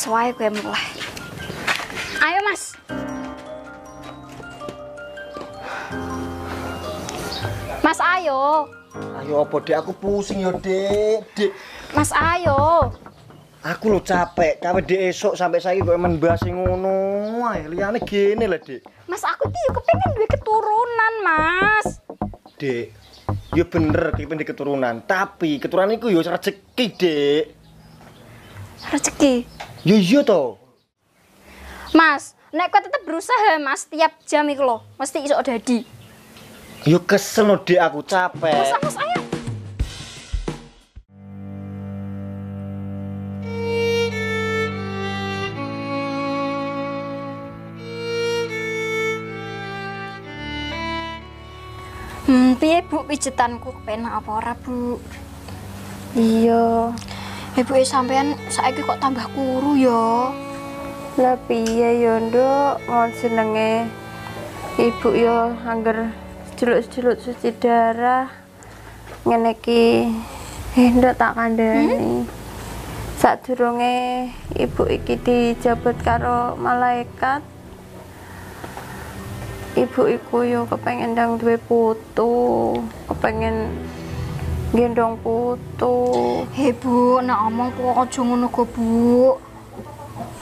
Wes wae gue mulai. Ayo Mas. Mas ayo. Ayo apa dek aku pusing ya dek. Dek, Mas ayo. aku lo capek. Kawe dek esok sampai saya kok men bahas ngono. Ae liyane gini lah dek. Mas aku ki yo kepengin duwe keturunan, Mas. Dek, ya bener ki pengen keturunan, tapi keturunan iku yo rezeki dek. Rezeki. Ya iya to. Mas, nek kowe tetep berusaha, Mas, tiap jam iku lho, mesti iso dadi. Yo kesel no dek aku capek. Mas, Mas ayo. Hmm, piye Bu pijetanku kepenak apa ora, Bu? Iya, Ibu e sampean saiki kok tambah kuru ya. lah piye yo nduk? Mon senenge ibu yo angger jeluk-jeluk cuci darah. Ngene iki. Eh nduk tak kandhani. Sadurunge ibu iki dijabat karo malaikat. Ibu iku yo kepengen ndang duwe putu kepengen gendong putu Hei Bu, nak omong kok aja ngono go Bu.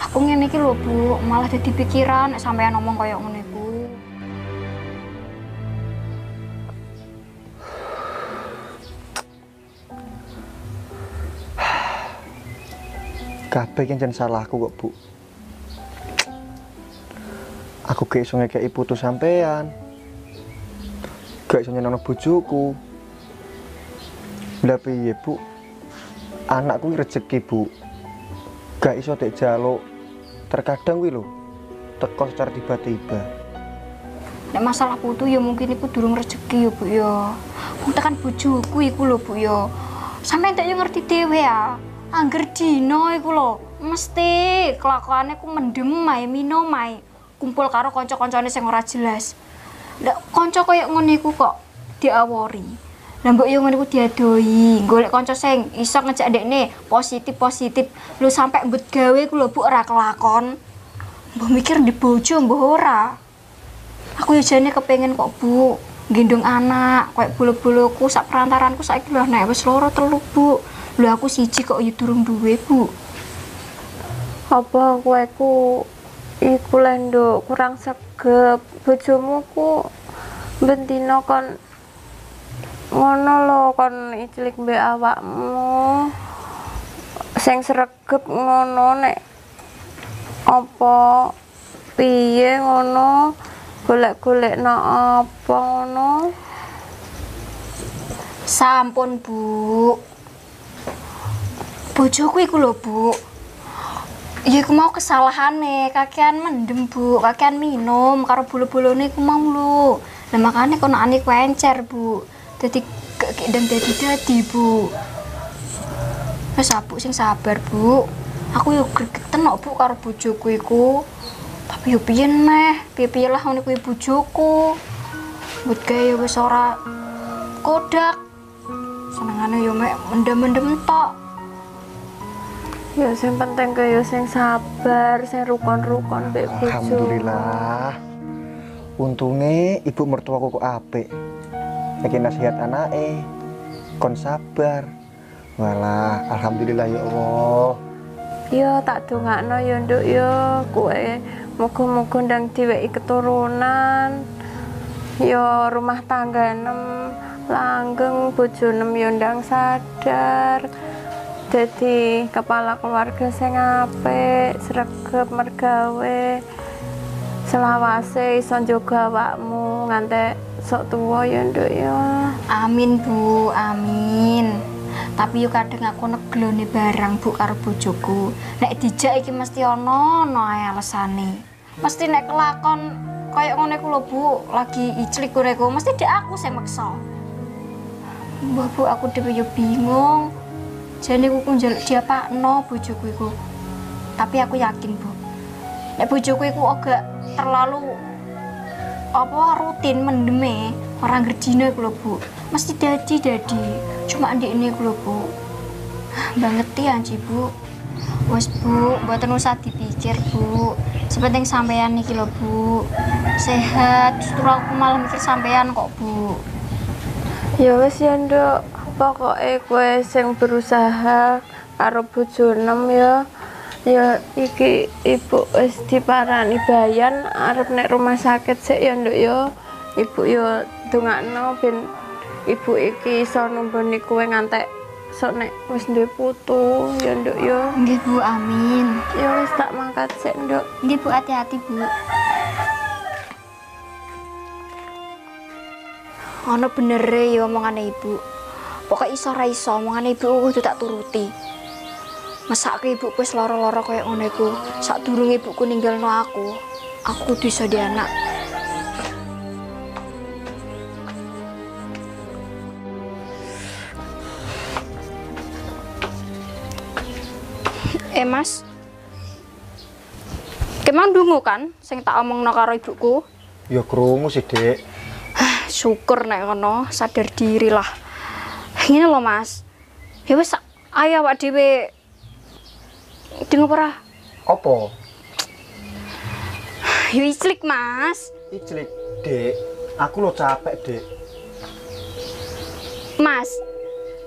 Aku ngene iki lho Bu, malah dadi pikiran nek sampean ngomong kaya ngono iku. Kabeh kan jan salahku kok, Bu. Aku gak iso ngekeki putus sampean. Gak iso nyenengno bojoku. Lah piye, Bu? Anakku iki rezeki, Bu. Gak iso tek jaluk. Terkadang kuwi lho teko secara tiba-tiba. Nek masalah putu ya mungkin iku durung rezeki ya Bu ya. Wong tekan bojoku iku lho Bu ya. Sampeyan tak yo ngerti dhewe ya. Angger dino iku lho, mesti kelakuane ku mendem ae minum ae. Kumpul karo kanca-kancane sing ora jelas. Ndak kanca kaya ngono iku kok diawori. Lah mbok yo ngono diadoi, golek kanca sing iso ngejak ndekne positif-positif. Lu sampe mbut gawe ku lho Bu ora kelakon. Mbok mikir di bojo mbok ora. Aku jane kepengen kok Bu gendong anak, kayak bulu-buluku sak perantaranku saiki lho nek wis loro telu Bu. Lho aku siji kok ya durung duwe Bu. apa kowe ku iku lendo kurang segep bojomu ku bentino kon ngono lho kon icilik mbek awakmu sing sregep ngono nek apa piye ngono golek-golek no apa ngono Sampun Bu. Bojoku iku lho Bu. Ya iku mau kesalahane, kakean mendem Bu, kakean minum karo bulu-bulune iku mau lho. Lah makane kono ane kuencer Bu. Dadi gak dan dadi dadi Bu. Wes ah, Bu sing sabar Bu. Aku yo gregeten kok Bu karo bojoku iku. Tapi yo piye neh, piye-piye lah ngono kuwi bojoku. Mbut gawe wis ora kodak. Senengane yo mek mendem-mendem tok. ya sing penting ke ya sing sabar sing rukun-rukun mbek bojo Alhamdulillah. Untunge ibu mertuaku kok apik. Iki nasihat anake. Kon sabar. Walah, alhamdulillah ya Allah. Ya tak dongakno ya nduk ya kowe muga-muga ndang diweki keturunan. Ya rumah tangga nem langgeng bojo nem ya ndang sadar. Dadi kepala keluarga sing apik, sregep mergawe. Selawase iso njaga awakmu ngantek sok tuwa ya nduk ya. Amin Bu, amin. Tapi yo kadang aku neglone barang Bu karo bojoku. Nek dijak iki mesti ono ae alesane. Mesti nek kelakon kayak ngono iku lho Bu, lagi iclik kure ku, mesti dek aku sing maksa. Mbah Bu, aku dhewe yo bingung. Jane ku njaluk diapakno bojoku iku. Tapi aku yakin Bu. Nek bojoku iku agak terlalu apa rutin mendeme orang gerdine iku lho Bu. Mesti dadi dadi. Cuma ndek ini lho Bu. Banget ya Anji Bu. Wes Bu, mboten dipikir Bu. Sepenting sampean niki lho Bu. Sehat, justru aku malah mikir sampean kok Bu. Ya wis ya nduk, pokoke kowe sing berusaha karo bojo nem ya. Ya iki ibu wis diparani bayan arep nek rumah sakit sik ya nduk ya. Ibu ya dongakno ben ibu iki iso numboni kowe ngantek sok nek wis duwe putu ya nduk ya. Nggih Bu, amin. Ya wis tak mangkat sik nduk. Nggih Bu, hati-hati Bu. Ono bener ya omongane ibu. Pokoknya iso ra iso omongane ibu kudu tak turuti. Mesake ibu wis lara-lara kaya ngono iku. Sadurunge ibuku ninggalno aku, aku kudu iso di anak. Eh Mas, Kemang dungu kan sing tak omongno karo ibuku. Ya krungu sih, Dek. Syukur nek ngono, sadar diri lah. Ngene lho, Mas. Ya wis ayo awak dhewe dengo ora? Apa? Yo iclik, Mas. Iclik, Dek. Aku lo capek, Dek. Mas,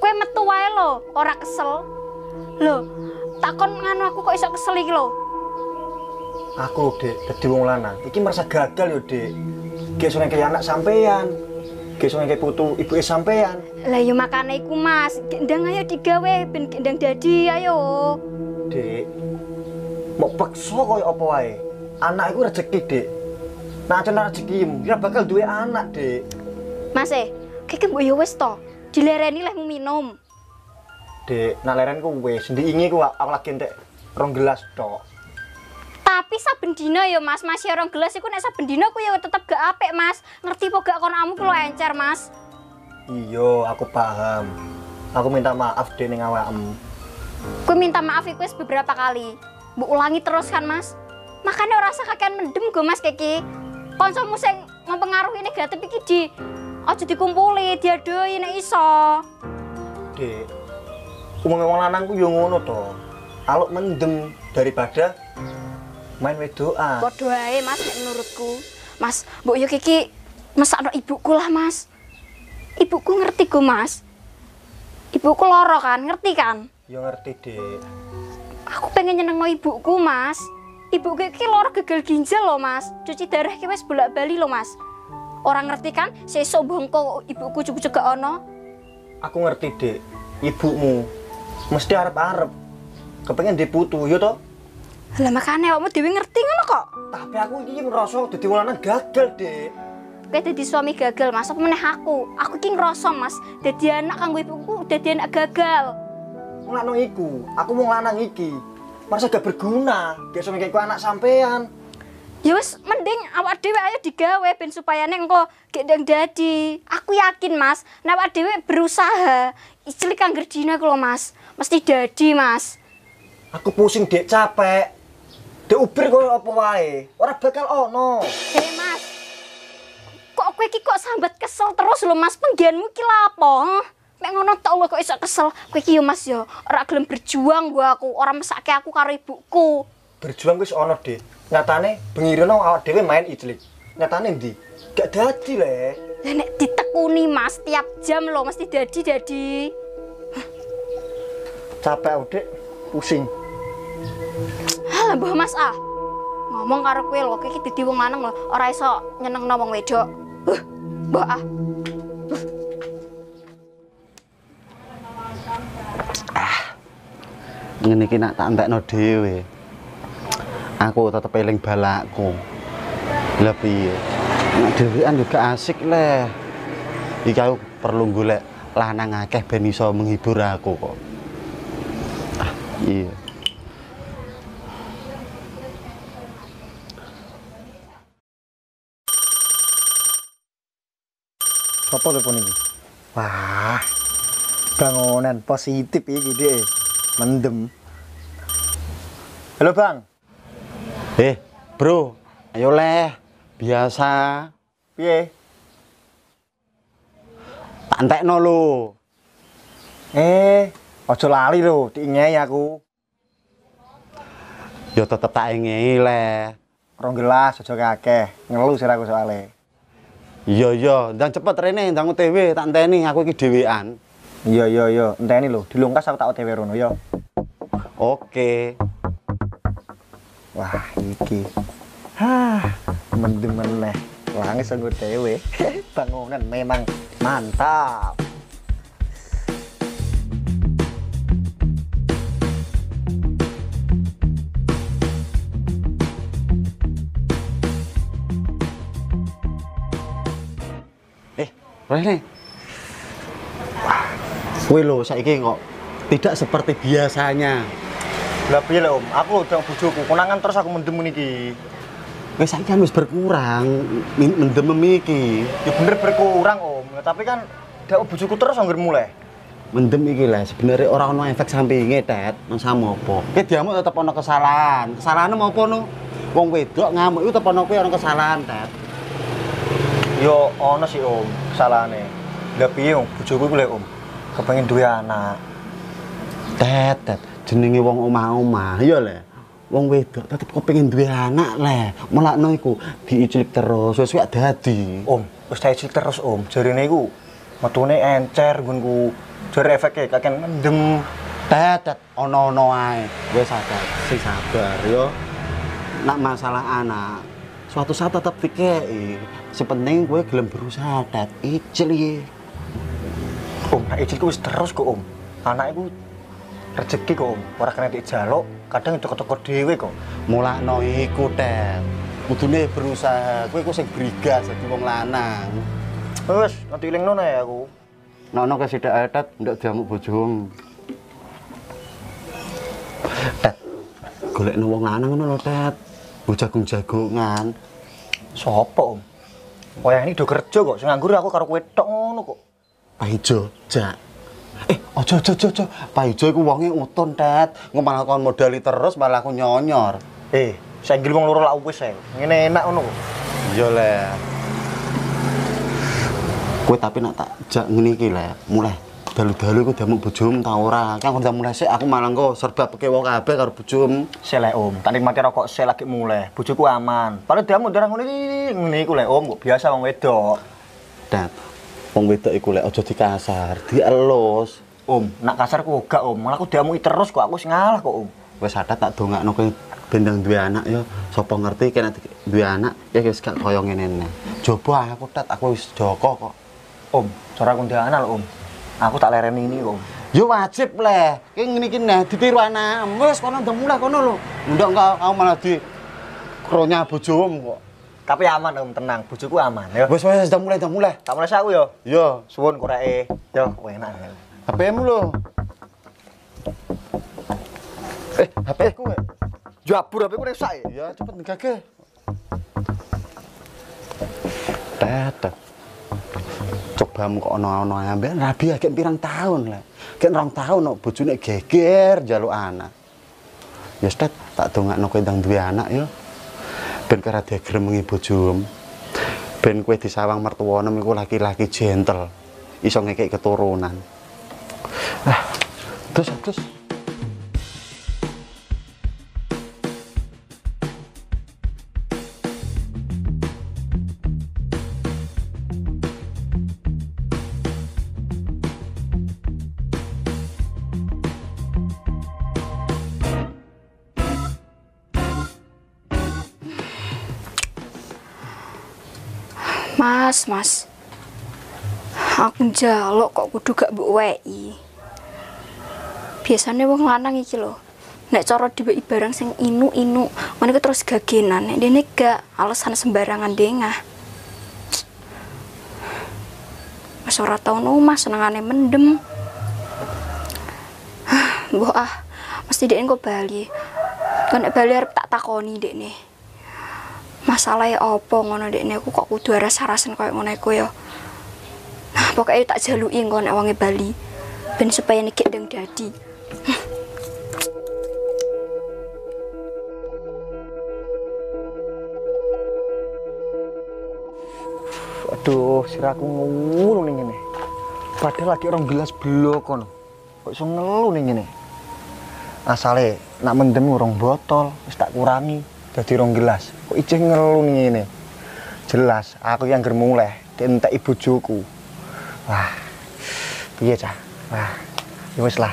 kowe metu wae lho, ora kesel. Lho, takon nganu aku kok iso kesel iki lho. Aku, Dek, dadi wong lanang. Iki merasa gagal yo, Dek. Gek sing kayak anak sampean. Gek sing kayak putu ibuke sampean. Lah yo makane iku, Mas. Gendang ayo digawe ben gendang dadi ayo. Dek. Mau paksa koyo apa wae. Anak iku rezeki, Dek. Nah, aja rezekimu, ora bakal duwe anak, Dek. Mas eh, keke mbok yo wis to. Dilereni lehmu minum. Dek, nak leren ku wis, ndiingi ku aku lagi entek rong gelas tok. Tapi saben dina ya Mas, Mas ya orang gelas iku nek saben dina ku ya tetep gak apik Mas. Ngerti po gak kon amu ku lo encer Mas. Iya, aku paham. Aku minta maaf dek ning awakmu. Ku minta maaf wis beberapa kali. Mbok ulangi terus kan Mas. Makanya ora usah kakean mendem go Mas keki. Konsomu sing mempengaruhi negatif iki di aja dikumpuli, diadoi nek iso. Dek, umumnya wong lanang ku yo ngono to. Aluk mendem daripada main wedoan. Padha wae Mas nek menurutku. Mas, mbok yo kiki mesakno ibuku lah Mas. Ibuku ngerti go Mas. Ibuku loro kan, ngerti kan? Yo ngerti, Dek. Aku pengen nyenengno ibuku, Mas. Ibuku iki loro gagal ginjal loh, Mas. Cuci darah ki wis bolak-bali loh, Mas. Orang ngerti kan, sesuk bongko ibuku cucu gak ono. Aku ngerti, Dek. Ibumu mesti arep-arep kepengen diputu, yo to? Lah makane awakmu dhewe ngerti ngono kok. Tapi aku iki ngerasa dadi wong gagal, Dek. Kowe dadi suami gagal, Mas. Apa meneh aku? Aku iki ngerasa, Mas, dadi anak kanggo ibuku dadi anak gagal. Wong lanang iku, aku wong lanang iki. Merasa gak berguna, gak iso kayak anak sampean. Ya wis mending awak dhewe ayo digawe ben supaya nek engko gendeng dadi. Aku yakin, Mas, nek awak dhewe berusaha, icilik angger dina ku lho, Mas. Mesti dadi, Mas. Aku pusing, Dek, capek. Dek ubir koyo apa wae. Ora bakal ono. Hei, Mas. Kok kowe iki kok sambat kesel terus lho, Mas? Penggianmu iki lha Mek ngono tok kok iso kesel. Kowe iki yo, Mas yo, ora gelem berjuang gua aku, ora mesake aku karo ibuku. Berjuang wis ono, Dek. Nyatane bengirono awak dhewe main iclik. Nyatane ndi? Gak dadi le. Lah nek ditekuni, Mas, tiap jam lho mesti dadi-dadi. Capek aku, Dek. Pusing. Halah, Mbah Mas ah. Ngomong karo kowe lho, kowe iki dadi wong lanang lho, ora iso nyenengno wong wedok. Huh, Mbah ah. Ngene iki nak tak entekno dhewe. Aku tetep eling balakku. Lah piye? Nek dhewean juga asik leh. Iki aku perlu golek lanang akeh ben iso menghibur aku kok. Ah, iya. Sopo telepon iki? Wah. Bangunan positif iki, Dek. Mendem. Halo, Bang. Eh, bro, ayo leh. Biasa. Piye? Tak entekno lho. Eh, ojo lali lho, diingei aku. Ya tetep tak ngei le. Rong gelas aja kakeh, ngelu siraku soalnya. Iya iya, ndang cepet rene ndang OTW tak enteni aku iki dhewean. Iya iya iya, enteni lho, dilungkas aku tak OTW rono ya. Oke. Wah, iki. Hah, mendem meneh. Wangi sing OTW. Bangunan memang mantap. Eh, rene. Kowe lho saiki kok tidak seperti biasanya. Lah piye Om? Aku udah bojoku, konangan terus aku mendem iki. Kowe saiki kan wis berkurang mendem iki. Ya bener berkurang, Om. Tapi kan dak bojoku terus anggar mulai. Mendem iki lah sebenarnya orang ono efek sampinge, Tet. Nang sama apa? Ki diamuk tetep ono kesalahan. Kesalahane apa no? Wong wedok ngamuk iku tetep ono kuwi ono kesalahan, Tet. Yo ono sih, Om, kesalahane. Lah piye, Om? Bojoku iku lek, Om. Kepengen duwe anak. Tet, Tet. Jenenge wong omah-omah, ya le. Wong wedok tetep kepengin duwe anak le. Melakno iku diicilik terus wis wek dadi. Om, wis tak cilik terus, Om. Jarine iku metune encer nggonku. Jare efeke kakek mendem. Tet, Tet, ono-ono ae. Wis sabar, sing sabar yo. Nak masalah anak, suatu saat tetep dikei. Si penting gue gelem berusaha, Tet. Icil iki. Om, nek ijil ku wis terus kok, Om. Anak iku rezeki kok, Om. Ora kena dijaluk, kadang toko-toko dhewe kok. Mulakno iku, Tet. Kudune berusaha. Kowe iku sing brigas dadi wong lanang. Wes, nanti ilingno ya aku. Nono ke sidak ae, Tet, ndak diamuk bojomu. Tet, golekno wong lanang ngono lho, Tet. Bu jagung-jagongan. Sopo, Om? Wayah ini do kerja kok, sing nganggur aku karo kowe tok ngono kok. Pak Ijo, jak. Eh, ojo ojo ojo ojo. Pak Ijo iku wonge utun, Tet. Engko malah kon modali terus malah aku nyonyor. Eh, saya wong loro lak wis ae. Ngene enak ngono. Iya, Le. Kowe tapi nak tak jak ngene iki, Le. Mulai dalu-dalu iku damuk bojomu ta ora? Kan kon mulai sik aku malah engko serba pekewo kabeh karo bojomu. Selek Om, tak nikmati rokok sel lagi mulai. Bojoku aman. Padahal dia mau darah ngene iki, ngene iku lek Om, kok biasa wong wedok. Tet. Wong wedok iku lek aja dikasar, dielus. Om, nak kasar ku gak Om, malah aku diamui terus kok aku sing ngalah kok Om. Wis ada tak dongakno kowe bendang duwe anak ya. Sapa ngerti kena duwe anak ya wis gak kaya ngene. Coba aku tet aku wis joko kok. Om, cara aku ndek anak lho Om. Aku tak lereni ini Om. Yo wajib leh. Ngene iki nah ditiru anak. Wis kono mulai kono lho. Ndak enggak kamu malah di kronya bojomu kok. Tapi aman Om, tenang, bojoku aman ya. Wis wis ndang mulai ndang mulai. Tak mulai aku yo. Yo, Suwun koreke. Yo, enak. HP-mu lho. Eh, HP ku. weh. Jabur HP ku rusak ya. Ya cepet. Tet. Coba mu kok ono-ono ambekan rabi agek pirang tahun lah. Kek rong tahun kok bojone geger njaluk anak. Ya Tet, tak dongakno kowe ndang duwe anak ya. Ben kara digremengi bojomu. Ben kowe disawang mertuane iku laki-laki gentle. Iso ngekek keturunan. Ah, terus terus. Mas, Mas. Aku njaluk kok kudu gak mbok weki. Biasane wong lanang iki lho. Nek cara diweki barang sing inu-inu, iku terus gagenan. Nek gak alasan sembarangan dengah. Wis ora tau omah senengane mendem. Mbok ah, mesti dekne kok bali. Nek bali arep tak takoni dekne. Masalahnya apa ngono dekne aku kok kudu aras-arasen koyo ngono iku ya. Nah, pokoknya tak jaluki nek wonge Bali ben supaya nikik ndang dadi. Aduh, siraku ngulu ning ngene. Padahal lagi orang gelas blok kono. Kok iso ngelu ngene. Asale nak mendem urung botol, wis tak kurangi dadi rong gelas. Kok ngelu ning ngene. Jelas aku yang ger muleh entek ibu bojoku. Wah. Piye cah? Wah. Ya wis lah.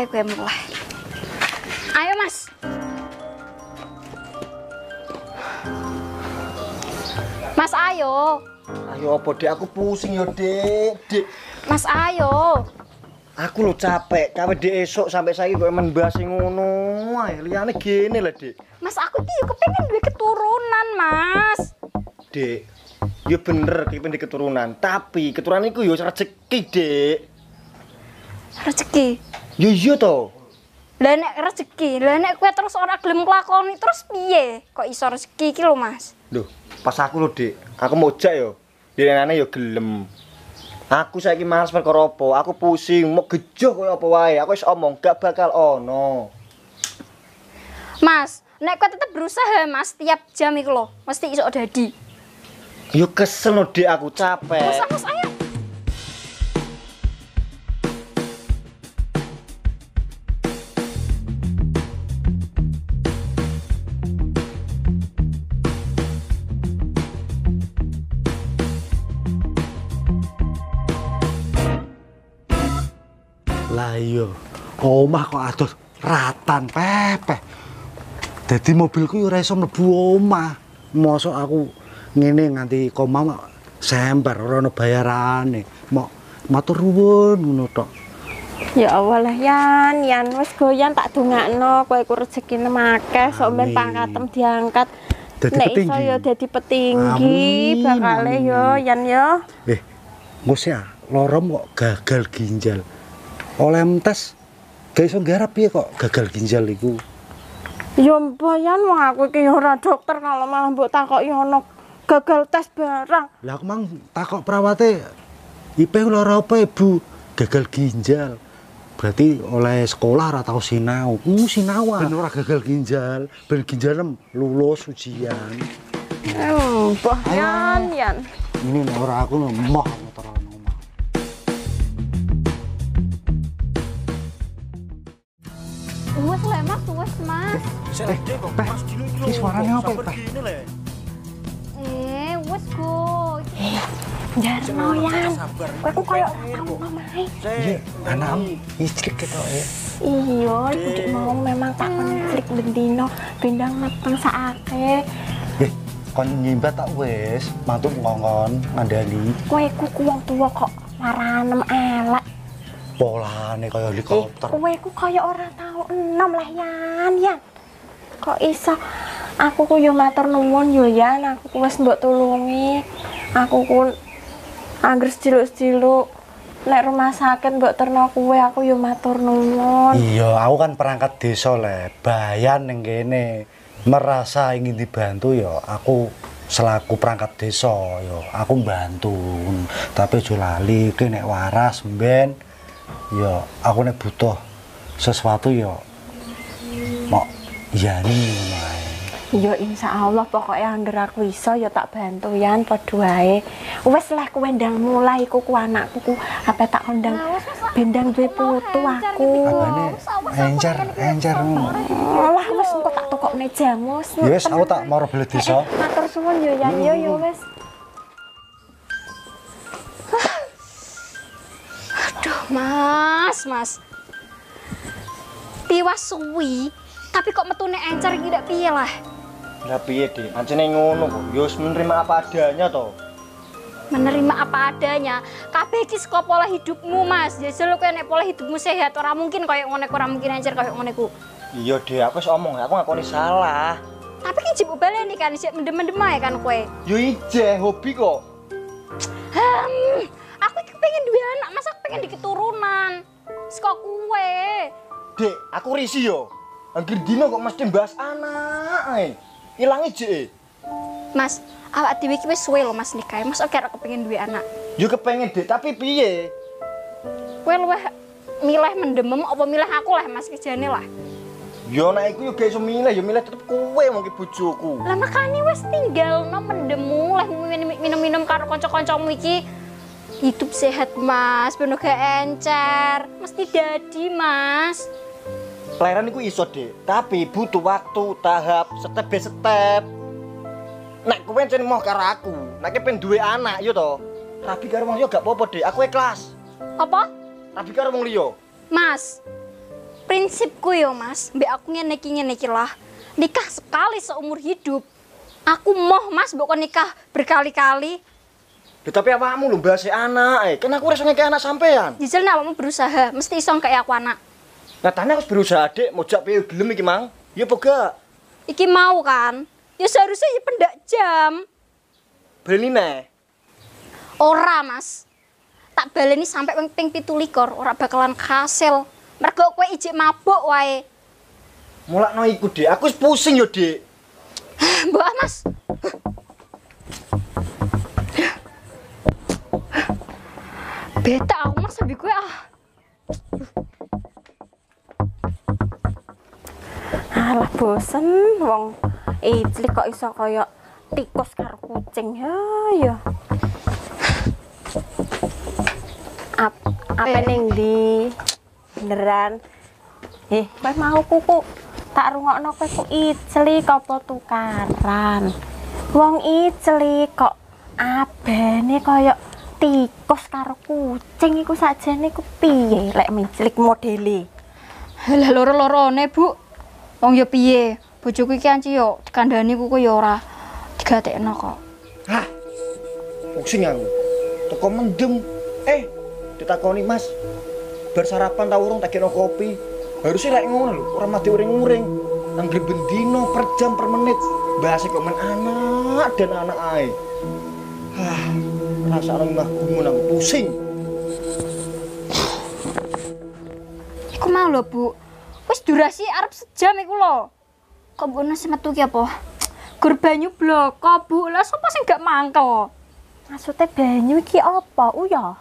Wae gue mulai. Ayo mas. Mas ayo. Ayo apa Dek aku pusing ya Dek. Dek, Mas ayo. aku lo capek. Kawe Dek esuk sampai kok men basi ngono. Ae liyane gene lah Dek. Mas aku ki yo kepengen duwe keturunan, Mas. Dek, ya bener kepengen di keturunan, tapi keturunan iku ya rezeki, Dek. Rezeki. Ya iya to. Lah nek rezeki, lah nek kowe terus ora gelem nglakoni terus piye? Kok iso rezeki iki lho, Mas? Loh, pas aku lho, Dek. Aku mau jak yo. Direne yo gelem. Aku saiki males perkara apa? Aku pusing, mau gejoh koyo apa wae. Aku wis omong gak bakal ono. Mas, nek kowe tetep berusaha, Mas, tiap jam iku lho, mesti iso dadi. Yo kesel lho, Dek, aku capek. Mas, Mas ayo. Lah iya, omah kok aduh ratan pepeh. Dadi mobilku yo ora iso mlebu omah. Mosok aku ngene nganti koma semper ora ono bayarane. Mok matur nuwun ngono tok. Ya Allah lah Yan, Yan wis goyan tak dongakno kowe ku rezekine akeh sok ben Amin. pangkatem diangkat. Dadi Nek iso petinggi. ya dadi petinggi bakale yo Yan yo. Eh, ngos ya, lorom kok gagal ginjal. Oleh tes gak iso garap piye kok gagal ginjal iku. Ya mbah Yan wong aku iki ya ora dokter kalau malah mbok takoki ono gagal tes barang. Lah aku mang takok perawate IP lara apa Ibu? Gagal ginjal. Berarti oleh sekolah ora tau sinau. Uh, sinau ben ora gagal ginjal, ben ginjalem lulus ujian. Hmm, mbah Yan, Yan. Ini ora aku moh motor Wes le, Mas, wes, Mas. Eh, Peh, iki suarane apa, Peh? Eh, wes go. Jarno Yan. Kowe ku koyo tau ngomai. Iya, anakmu istri ketok ya. Iya, iku dik mau memang tak konflik bendino bindang meteng sakake. Eh, kon nyimbat tak wis, mantu ngongkon ngandani. Kowe ku ku wong tuwa kok maranem elek. Polane kaya Eh, helikopter. kowe ku kaya ora tau enom lah Yan, Yan. Kok iso aku ku yo matur nuwun yo Yan, aku ku wis mbok tulungi. Aku ku angger sediluk-sediluk nek rumah sakit mbok terno kuwe aku yo matur nuwun. Iya, aku kan perangkat desa le, bayan ning kene. Merasa ingin dibantu ya, aku selaku perangkat desa ya, aku bantu. Tapi aja lali nek waras mben ya aku nek butuh sesuatu ya mau ae. Ya insya Allah pokoknya angger aku iso ya tak bantu yan padha wae. Wis lah kowe ndang mulai ku ku anakku ku apa tak kondang bendang duwe putu aku. Abane encer encer ngono. Lah wis engko tak tokokne jamu. wis Ya wis aku tak maro beli desa. Matur suwun yo yan yo yo wis. Mas, Mas. Tiwas suwi, tapi kok metune encer iki ndak piye lah. Lah piye, Dik? Ancene ngono kok. Ya wis menerima apa adanya to. Menerima apa adanya. Kabeh iki saka pola hidupmu, Mas. Jajal kowe nek pola hidupmu sehat ora mungkin koyo ngene ora mungkin encer koyo ngene ku. Iya, Dik, aku wis omong, aku ngakoni salah. Tapi ki jebuk baleni kan sik mendem-mendem ae kan kowe. Yo ije hobi kok. Hmm, aku iki pengen duwe anak, Mas aku pengen diketurunan. Saka kowe. Dek, aku risi yo. Anggir dino kok mesti bahas anak ae. Ilangi jek. Mas, awak dhewe iki wis suwe lho Mas nikah. Mas oke ora kepengin duwe anak. Yo kepengen dek, tapi piye? Kowe luwih milih mendemem apa milih aku lah Mas kejane lah. Yo nek iku yo gak iso milih, yo milih tetep kowe mungkin bojoku. Lah makane wis tinggal no mendemu lah minum-minum karo kanca-kancamu iki. Hidup sehat Mas, ben gak encer. Mesti dadi Mas. Lahiran iku iso dek, tapi butuh waktu, tahap, step by step. Nek kowe encen mau karo aku, nek pengen duwe anak yo to. Rabi karo wong yo gak apa-apa dek, aku ikhlas. Apa? Rabi karo wong liya. Mas, prinsipku yo mas, mbak aku ngene iki ngene iki lah. Nikah sekali seumur hidup. Aku mau mas bukan nikah berkali-kali. Duh, tapi awakmu lho bahas anak, eh. kan aku rasa ngeke anak sampean. Jajal nek awakmu berusaha, mesti iso kayak aku anak. Nyatanya aku berusaha dek, mau jak piye gelem iki mang. Ya apa gak? Iki mau kan? Ya seharusnya ya pendak jam. Berani neh. Ora mas. Tak baleni sampai ping ping pitu likur, ora bakalan kasil. Mergo kowe ijik mabuk wae. Mulakno iku dek, aku pusing yo dek. Mbak ah, mas. Beta aku mas habis kowe ah. Alah bosen wong ijlik kok iso kaya tikus karo kucing ya ya. Ap, apa Eh. ning ndi? Beneran. Eh, kowe mau kuku tak rungokno kowe ku ijlik apa tukaran. Wong ijlik kok abene kaya tikus karo kucing iku sakjane ku piye lek mijlik modele. Lah loro-lorone, Bu. Wong ya piye? Bojoku iki anci yo dikandani kuku ya ora digatekno kok. Hah. Pusing aku. Teko mendem. Eh, ditakoni Mas. Bar sarapan ta urung tak kopi. Harusnya lek ngono lho, ora mati uring-uring. Anggere bendino per jam per menit. Bahas kok men anak dan anak ae. Hah, mah gumun aku pusing. Iku mau lho, Bu. Wis durasi arep sejam iku lho. Kok mbok nasi metu ki apa? Gur banyu bloko, Bu. Lah sapa sing gak mangkel? Maksudnya banyu iki apa? Uya.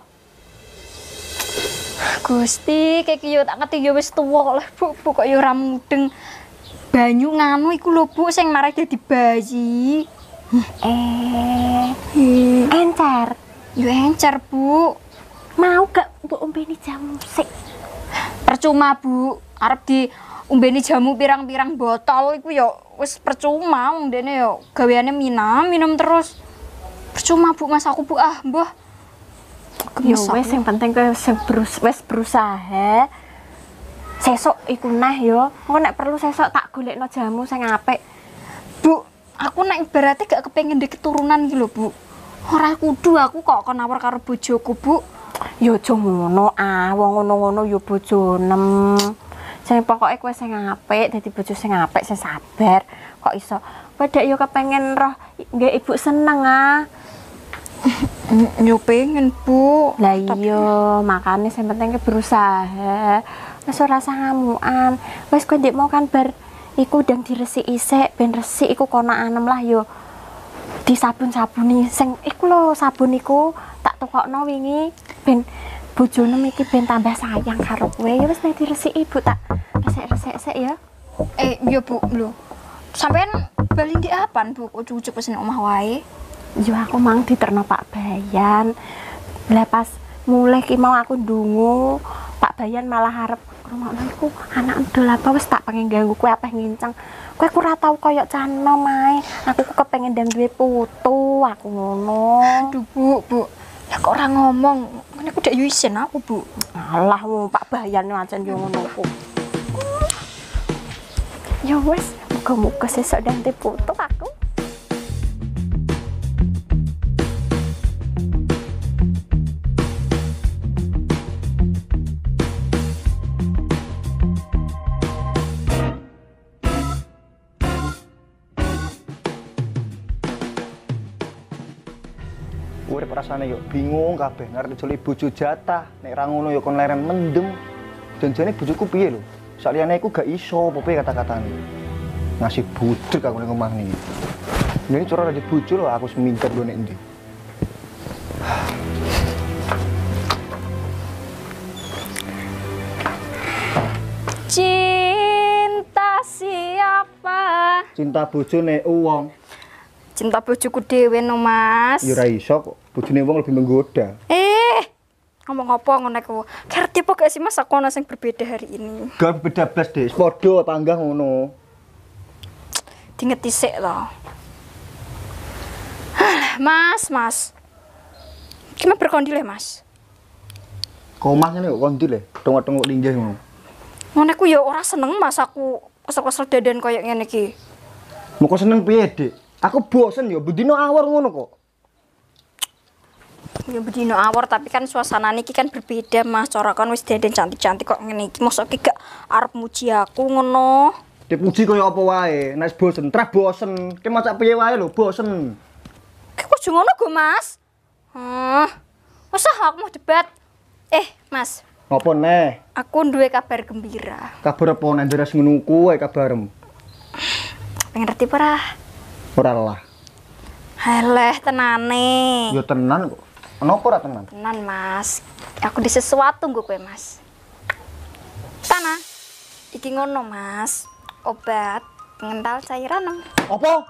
Gusti, kayak yo tak ngerti yo wis tuwa kok lah, Bu. Bu kok yo ora mudeng. Banyu nganu iku lho, Bu, sing marai dadi bayi. Eh, Ih, encer. Yo encer, Bu. Mau gak mbok ombeni jamu sik? Percuma, Bu. Arep di umbeni jamu pirang-pirang botol iku yo wis percuma wong dene yo gaweane minum, minum terus. Percuma, Bu, mas aku, Bu. Ah, mbah. Ya wis aku. sing penting kowe sing berus wis berusaha. Sesuk iku neh yo. Engko nek perlu sesuk tak golekno jamu sing apik. Aku nek ibaratnya gak kepengen di keturunan gitu Bu. Ora kudu aku kok kon nawar karo bojoku, Bu. Ya aja ngono ah, wong ngono-ngono ya bojonem. Sing pokoke kowe sing apik, dadi bojo sing apik, sing sabar. Kok iso wedek yo kepengen roh nggih ibu seneng ah. Yo pengen, Bu. Lah iya, makane sing penting berusaha. Wis ora usah ngamukan. Wis kowe ndek mau kan bar iku ndang diresiki sik ben resik iku kono anem lah yo. Disabun-sabuni sing iku lho sabun iku tak tukokno wingi ben bojone iki ben tambah sayang karo kowe. Ya wis nek diresiki Ibu tak resik-resik sik ya. Eh, yo Bu, lho. Sampean bali di apan, Bu? Cucuk wis nek omah wae? Yo aku mang diterno Pak Bayan. Lah pas mulai ki mau aku ndungu, Pak Bayan malah harap rumakno iku anak ndol apa wis tak pengen ganggu kowe apa ngincang. Kowe ora tau koyo cano mae. Aku ku kepengen ndang duwe putu, aku ngono. Aduh, Bu, Bu. Ya kok ora ngomong. Ngene ku dak yo isin aku, Bu. Alah wong Pak Bayan ancen yo ngono ku. Ya wis, muga-muga sesuk ndang putu aku. Rasane yo bingung kabeh ngarep joli bojo jatah. Nek ra ngono yo kon leren mendem. Janjane bojoku piye lho? Saliyane iku gak iso apa kata-katane. Ngasih budek aku ning omah niki. Ini curah di bojo lho aku semingkat gue nek ndi. Cinta siapa? Cinta bojo nek uwong Cinta bojoku dhewe no, Mas. ya ora iso kok. Bojone wong lebih menggoda. Eh, ngomong apa ngono iku? Ngerti apa gak sih Mas aku ana sing berbeda hari ini? Gak beda blas, Dek. Padha tangga ngono. Dinget sik to. Mas, Mas. Gimana berkondil ya, Mas? Komah ngene kok kondi le. Tengok-tengok linggih ngono. Ngono aku ya ora seneng Mas aku kesel-kesel dadan koyo ngene iki. Mau kok seneng piye, Dek? Aku bosen ya, bedino awar ngono kok. Ya bedino awar tapi kan suasana niki kan berbeda Mas. Cara kan wis dadan cantik-cantik kok ngene iki. Mosok iki gak arep muji aku ngono. Dipuji kaya apa wae, nek bosen, trah bosen. Ki macak piye wae lho, bosen. Kok kudu ngono go, Mas? Hah. Masa aku mau debat? Eh, Mas, Ngopo neh? aku duwe kabar gembira. Kabar apa nek nderes ngono kuwe kabarem? Pengen ngerti ora? Ora lah. Haleh tenane. Ya tenan kok. Kenapa ora tenan? Tenan, Mas. Aku di sesuatu nggo kowe, Mas. Tanah. Iki ngono, Mas. Obat pengental cairan. Apa?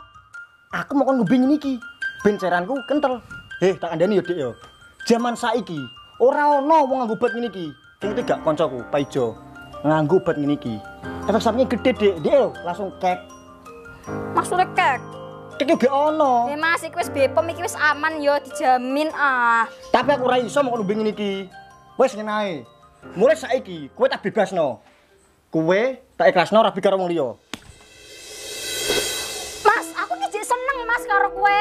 Aku mau ngubing iki. Ben cairanku kental. Heh, tak andani yo, Dik yo. Zaman saiki ora ono wong nganggo obat ngene iki. Sing tiga koncoku, Pak Ijo. Nganggo obat ngene iki. Efek sampingnya gede, Dik. Dik yo, langsung kek. Maksudnya kek. Yo gak ono. Ya Mas, iki wis Bepom iki wis aman yo, dijamin ah. Tapi aku ora iso ngubing ngene iki. Wes ngene ae. Mulai saiki kowe tak bebasno. Kowe tak ikhlasno rabi karo wong liya. Mas, aku ki jek seneng Mas karo kowe.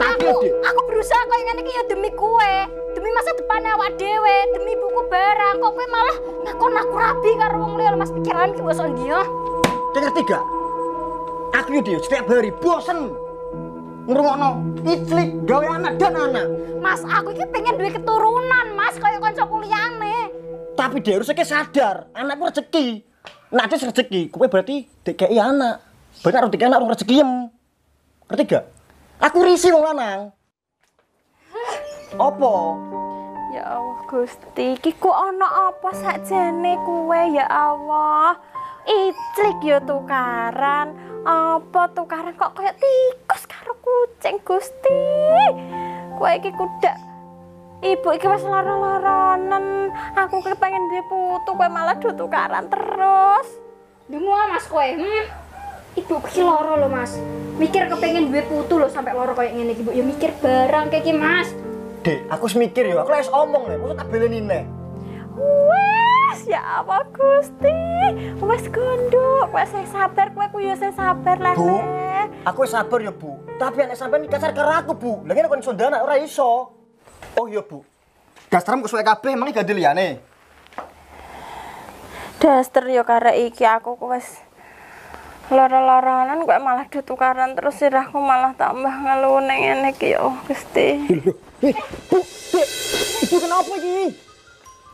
Tapi, Aku, aku berusaha koyo ngene iki ya demi kowe, demi masa depan awak dhewe, demi buku barang. Kok kowe malah ngakon aku rabi karo wong liya Mas pikiran ki bosok ndi yo. Ngerti gak? Aku yo Dik, setiap hari bosen. Ngrungokno iclik gawe anak dan anak. Mas, aku iki pengen duwe keturunan, Mas, koyo kanca kuliahne. Tapi dia harus sadar, anakku rezeki. Nah, dia rezeki, kowe berarti DKI anak. Berarti harus DKI anak orang rezeki em. Ngerti gak? Aku risih wong lanang. Apa? Ya Allah Gusti, iki ku ana apa sakjane kuwe ya Allah? Iclik ya tukaran. Apa tukaran kok kayak tikus karo kucing Gusti? Kowe iki kudak Ibu iki wis lara-laranen. Aku ki pengen duwe putu, kowe malah do tukaran terus. Dungu ah, Mas kowe. Hmm. Ibu ki loro lho, Mas. Mikir kepengen duwe putu lho sampai loro koyo ngene iki, Bu. Ya mikir barang kayak iki, Mas. Dek, aku semikir yo, aku wis omong nih, maksud tak beleni nih. Wes, ya apa Gusti? Wes gondok, wes sing sabar, kowe ku ya sing sabar lah. Bu, aku sabar ya, Bu. Tapi anak sampean iki kasar karo aku, Bu. Lah ngene kon iso ndanak ora iso. Oh iya, Bu. Dasteram kesuwe kabeh, emang ganti liyane. Daster yo karek iki aku ku wes lara-laranan kowe malah do tukaran terus sirahku malah tambah ngeluh ning ngene iki yo Gusti. Hei, Bu, Dek. Ibu kenapa iki?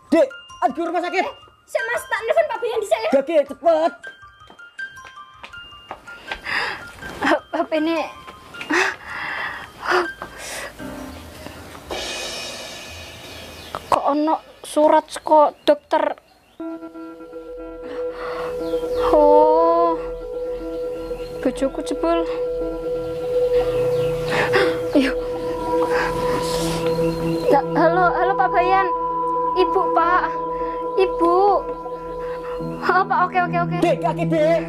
Dek, aduh rumah sakit. Siap Mas, tak nelfon Pak Bian dhisik ya. Gage, cepet. HP ini kok ono surat kok dokter oh bojoku jebul Ayo. Halo, halo Pak Bayan. Ibu, Pak. Ibu. Pak, oke, oke, oke. Dek, kaki, Dek.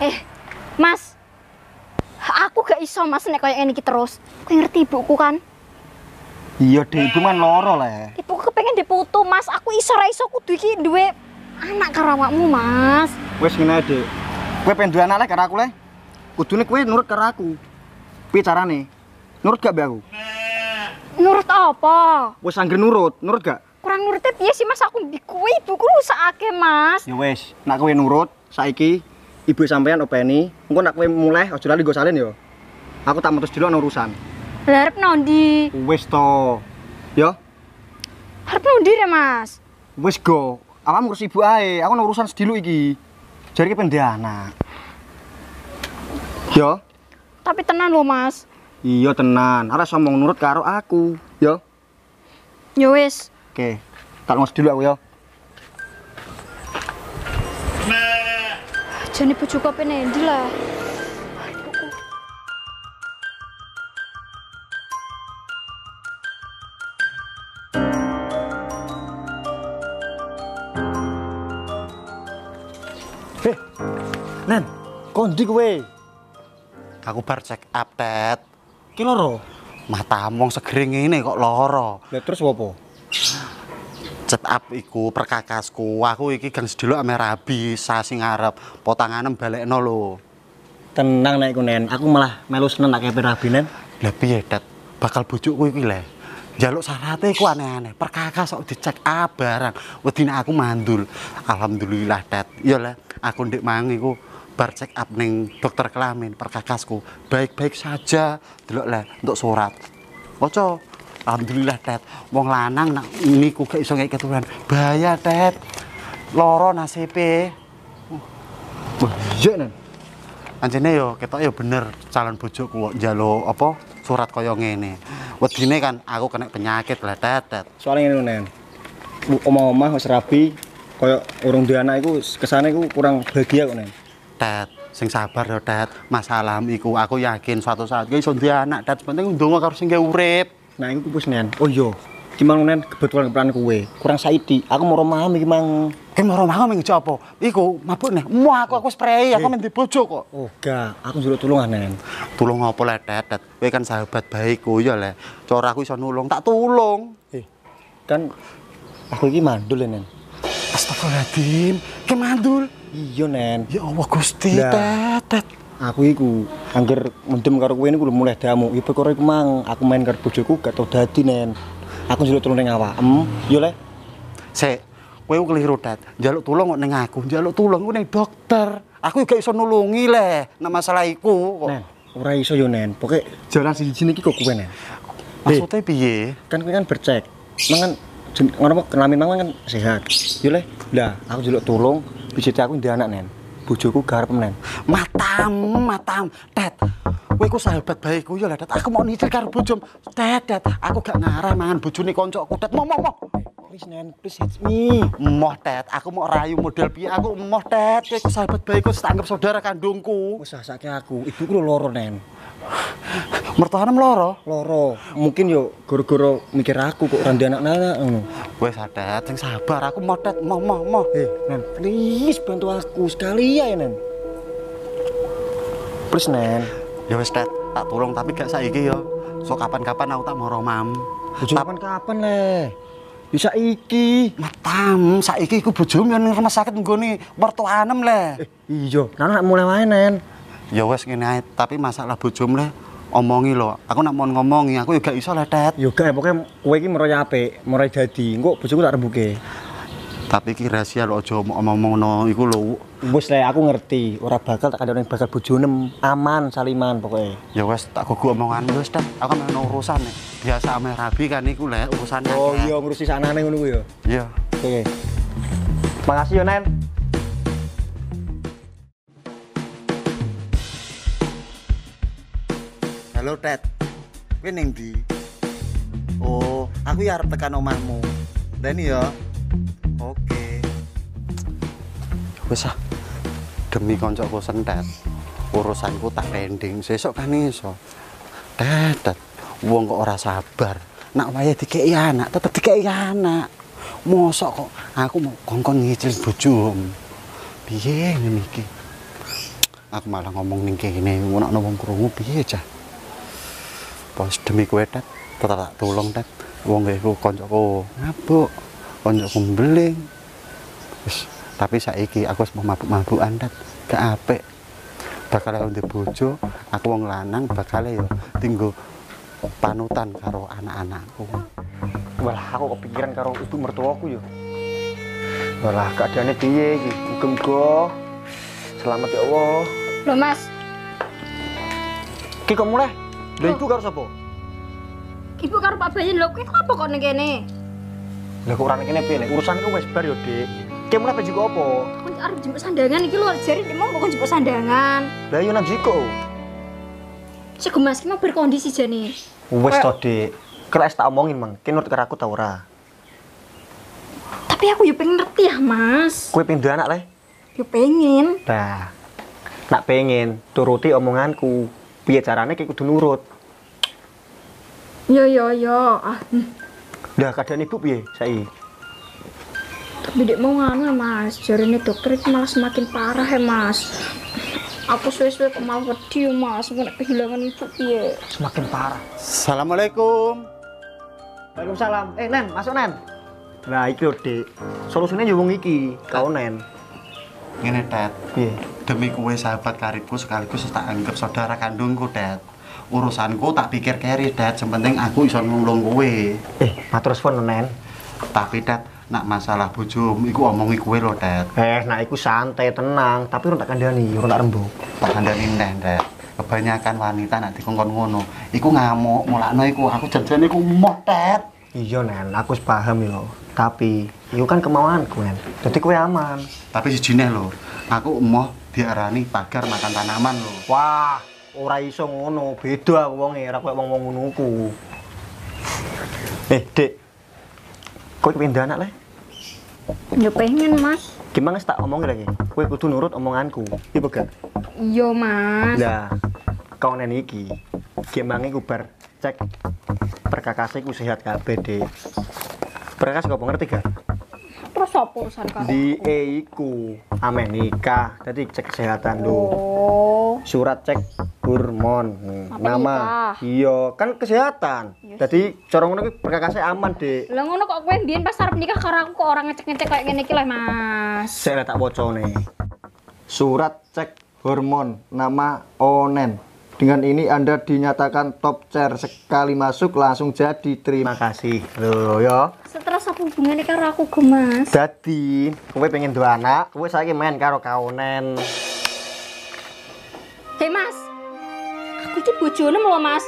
Eh, Mas. Iso Mas nek koyo ngene iki terus. Kowe ngerti ibuku kan? Iya, Dek, ibu man loro le. Ibuku kepengen diputu, Mas. Aku iso ra iso kudu iki duwe anak karo awakmu, Mas. Wes ngene Dek. Kowe pengen duwe anak le karo aku le. Kudune kowe nurut karo aku. Piye carane? Nurut gak be aku? Nurut apa? Wis angger nurut, nurut gak? Kurang nurutnya piye sih Mas aku mbikui ibuku rusakake Mas. Ya wis, nak kowe nurut, saiki ibu sampean openi, engko nak kowe mulai aja lali go salin ya. Aku tak metus dulu urusan. Lah arep nondi? Wis to. Ya, Arep nondi re Mas? wis go. Awakmu ngurus ibu ae, aku urusan sedilu iki. Jare ki pendhe anak. Ya, Tapi tenan loh Mas. iya tenan. Ora somong nurut karo aku, ya. Ya wis. Oke, tak ngurus dulu aku ya. Jane bojoku apa nendi lah. Kondi kowe? Aku bar check up, Tet. Ki loro. Mata mong segering ini kok loro. Lah terus apa? Check up iku perkakasku. Aku iki gang sedulur ame rabi sasi ngarep. Potanganem balekno lho. Tenang nek Nen, aku malah melu seneng nak kepe rabi Nen. Lah piye, Tet? Bakal bojoku iki le. Jaluk syaratnya iku aneh-aneh. Perkakas kok dicek up barang. Wedine aku mandul. Alhamdulillah, Tet. Iya aku ndek mang iku bar check up ning dokter kelamin perkakasku. Baik-baik saja. Delok le untuk surat. Oco. Alhamdulillah, Tet. Wong lanang nak niku gak iso ngek keturunan. Bahaya, Tet. Loro nasibe. Wah, iya Nen. Anjene yo ketok yo bener calon bojoku kok njaluk apa surat kaya ngene. Wedine kan aku kena penyakit lah tetet. Soalnya ngene Nen. Omah-omah wis rabi, kaya urung duwe anak iku kesane iku kurang bahagia kok Nen. Tet, sing sabar yo Tet. Masalah iku aku yakin suatu saat kowe iso duwe anak Tet. Penting ndonga karo sing gawe urip. Nah, iku wis Nen. Oh iya. Gimana Nen kebetulan kebetulan kowe. Kurang saidi. Aku mau romah iki mang. Eh mau ming apa? Iku mabuk nih. Mu aku aku spray, aku mendhi bojo kok. Oh, gak. Aku njaluk tulungan Nen. Tulung apa le Tet? Kowe kan sahabat baikku ya le. Cara aku iso nulung, tak tulung. Eh, kan aku iki mandul ya, Nen. Astagfirullahaladzim, ke mandul. Iya Nen. Ya Allah Gusti, Lah. Tetet. Aku iku angger mendem karo kowe niku mulai damu. Ya perkara iku mang aku main karo bojoku gak tau dadi Nen. Aku njaluk tulung ning awakmu. Yo le. Sik, kowe keliru dat. Njaluk tulung kok ning aku, njaluk tulung ku ning dokter. Aku juga iso nulungi le, nek masalah iku kok. Nen, ora iso yo Nen. Pokoke jalan siji iki kok kowe Nen. Maksudnya piye? Kan kowe kan bercek. Mangan ngono kelamin mang kan sehat. Yo le. Lah, aku njaluk tulung bijite aku ndek anak Nen. Bojoku garep Nen. Matam, matam. Tet, kowe ku sahabat baikku ya lah, Tet. Aku mau nitir karo bojom. Tet, Tet, aku gak ngarah mangan bojone koncoku, Tet. Mau, mau, mau. Please Nen, please hit me. Moh, Tet. Aku mau rayu model piye? Aku moh, Tet. Kowe ku sahabat baikku, tak anggap saudara kandungku. Wis sasake aku, ibuku loro Nen. Mertuane loro. Loro. Mungkin yo gara-gara mikir aku kok ora ndek anak-anak ngono. Wes, Tet, sing sabar. Aku mau, Tet. Mau, mau, mau. Eh, Nen, please bantu aku sekali ya, Nen. Please, Nen. Ya wis, Tet. Tak tulung tapi gak saiki ya. So kapan-kapan aku tak mau romam. Kapan-kapan le. Bisa iki. Matam, saiki iku bojomu yang rumah sakit nggone mertuanem le. Eh, iya. Nah, mulai wae, Nen. Ya wes ngene ae, tapi masalah bojomu le omongi lho. Aku nak mau ngomongi, aku juga iso le, Tet. Yo gak pokoke kowe iki meroy apik, meroy dadi. Engko bojoku tak rembuke. Tapi iki rahasia lho aja omong-omongno iku lho. Wis le, aku ngerti. Ora bakal tak kandhane bakal bojone aman, saliman pokoke. Ya wes tak gugu omongan wis, Tet. Aku kan ono urusan nih. Biasa ame rabi kan iku le urusannya. Oh iya, ngurusi sanane ngono ku yo. Iya. Oke. Makasih yo, Nen. Halo, Tet. Kowe ning ndi? Oh, aku ya arep tekan omahmu. Dani ya. Oke. Wis ah. Demi koncoku sentet. Urusanku tak pending, sesuk kan iso. Tet, Tet. Wong kok ora sabar. Nak wayahe dikeki anak, tetep dikeki anak. Mosok kok aku mau kongkon ngicil bojomu. Piye ngene iki? Aku malah ngomong ning kene, ngono wong krungu piye cah? Pas demi kowe tet, tetep tak tulung tet. Wong iku kancaku ngabuk, kancaku mbeling. Wis, tapi saiki aku wis mau mabuk-mabukan tet. Gak apik. Bakal aku bojo, aku wong lanang bakal yo tinggo panutan karo anak-anakku. Walah, aku kepikiran karo ibu mertuaku yo. Walah, keadaannya piye iki? Muga-muga selamat ya Allah. Loh Mas, Ki kok mulai? Lha ibu karo sapa? ibu karo Pak Bayin lho, kowe apa kok ning kene? Lah kok ora kene piye? Lek urusanku wis bar yo, Dik. Ki mulai baju kok apa? Aku arep jemput sandangan iki lho, jare dia mau kok jemput sandangan. Lah yo nang jiko. Sik Mas ki mau berkondisi jane. Wis to, Dik. Kira tak omongin, Mang. Ki nurut karo aku ta ora? Tapi aku yo pengen ngerti ya, Mas. Kowe pengen duwe anak le? Yo pengen. Nah, nak pengen turuti omonganku. Piye carane ki kudu nurut. Yo yo yo. Ah, hmm. Lah keadaan ibu piye saiki? tapi dia mau nganu ya, Mas. Jarine dokter itu malah semakin parah ya, Mas. Aku suwe-suwe kok mau wedi ya, Mas. Nek kehilangan ibu piye? Semakin parah. Assalamualaikum. Waalaikumsalam. Eh, Nen, masuk Nen. Nah, iki lho, Dik. Solusine yo wong iki, kau Nen. Ngene, Tet. Piye? Demi kue sahabat karibku sekaligus tak anggap saudara kandungku, Tet. Urusanku tak pikir keri, Tet. Sepenting aku iso nulung kue. Eh, matur suwun Nen. Tapi, Tet, nak masalah bojomu iku omongi kue lho, Tet. Eh, nah iku santai, tenang, tapi ora tak kandhani, ora tak rembug. Tak kandhani neh, Tet. Kebanyakan wanita nak dikongkon ngono, iku ngamuk, mulakno iku aku janjane iku moh, Tet. Iya, Nen, aku paham yo. Tapi, iku kan kemauanku, Nen. Dadi kowe aman. Tapi siji neh lho, aku emoh diarani pagar makan tanaman lho. Wah, ora iso ngono. Beda aku wonge, ora koyo wong-wong ngono ku. Eh, Dik. Kowe pindah anak le? Yo pengen, Mas. Gimana tak omongin lagi? Kowe kudu nurut omonganku. Iya gak? Yo, Mas. Lah, kau nen iki. Gimana iku bar cek perkakase ku sehat kabeh, Dik. Perkakas kok ngerti gak? Terus apa urusan karo? Di E iku ameh nikah, dadi cek kesehatan. Oh. Surat cek hormon, Hmm, Apa nama. Iya, kan kesehatan. Iya Jadi cara ngono ki perkakase aman, Dik. Lah ngono kok kowe mbiyen pas arep nikah karo aku kok orang ngecek-ngecek kayak ngene iki lah, Mas. Saya tak wocone. Surat cek hormon nama Onen. Dengan ini Anda dinyatakan top chair sekali masuk langsung jadi. Terima kasih. Loh ya. Seterus apa hubungannya karo aku, Go, Mas? Dadi, kowe pengen dua anak, kowe saiki main karo kaonen. Hei, Mas. Aku iki bojone lho, Mas.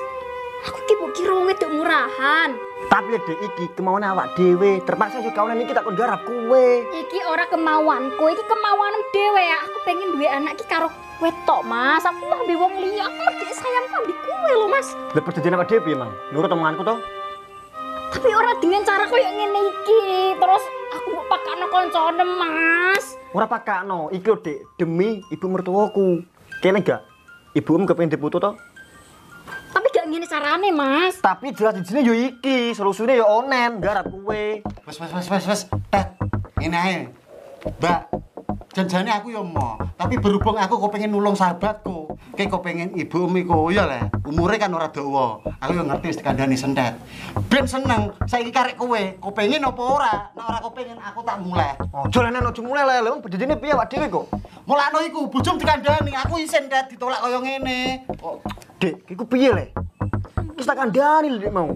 Aku iki mbok kira wong wedok murahan. Tapi ya dek iki kemauan awak dhewe. Terpaksa yo kaonen iki tak kon garap kowe. Iki ora kemauanku, iki kemauanem dhewe. Aku pengen duwe anak iki karo wetok, Mas. Aku ambil wong liya, aku mesti sayang ambil kowe lho, Mas. Lah perjanjian awak dhewe piye, Mang? Nurut omonganku to? Tapi ora dengan cara koyo ngene iki. Terus aku mau pakakno koncone, Mas. Ora pakakno, iki lho Dek, demi ibu mertuaku. Kene gak? Ibumu kepengin diputu to? Tapi gak ngene carane, Mas. Tapi jelas dijine yo iki, solusine yo onen, garap kowe. Wes wes wes wes wes. Tet, ngene ae. Mbak, janjane aku yo mau, tapi berhubung aku kok pengen nulung sahabatku. Kayak kok pengen ibu iku ya le. Umure kan ora dawa. Aku yo ngerti wis dikandani sendet. Ben seneng, saiki karek kowe, kok pengen apa ora? Nek ora kok pengen aku tak mulai. Ojo lenen ojo mulai le, lha perjanjiane piye awak dhewe kok? Mulakno iku bojom dikandani, aku isin det ditolak kaya ngene. Kok Dek, iku piye le? Wis tak kandhani lho Dek mau.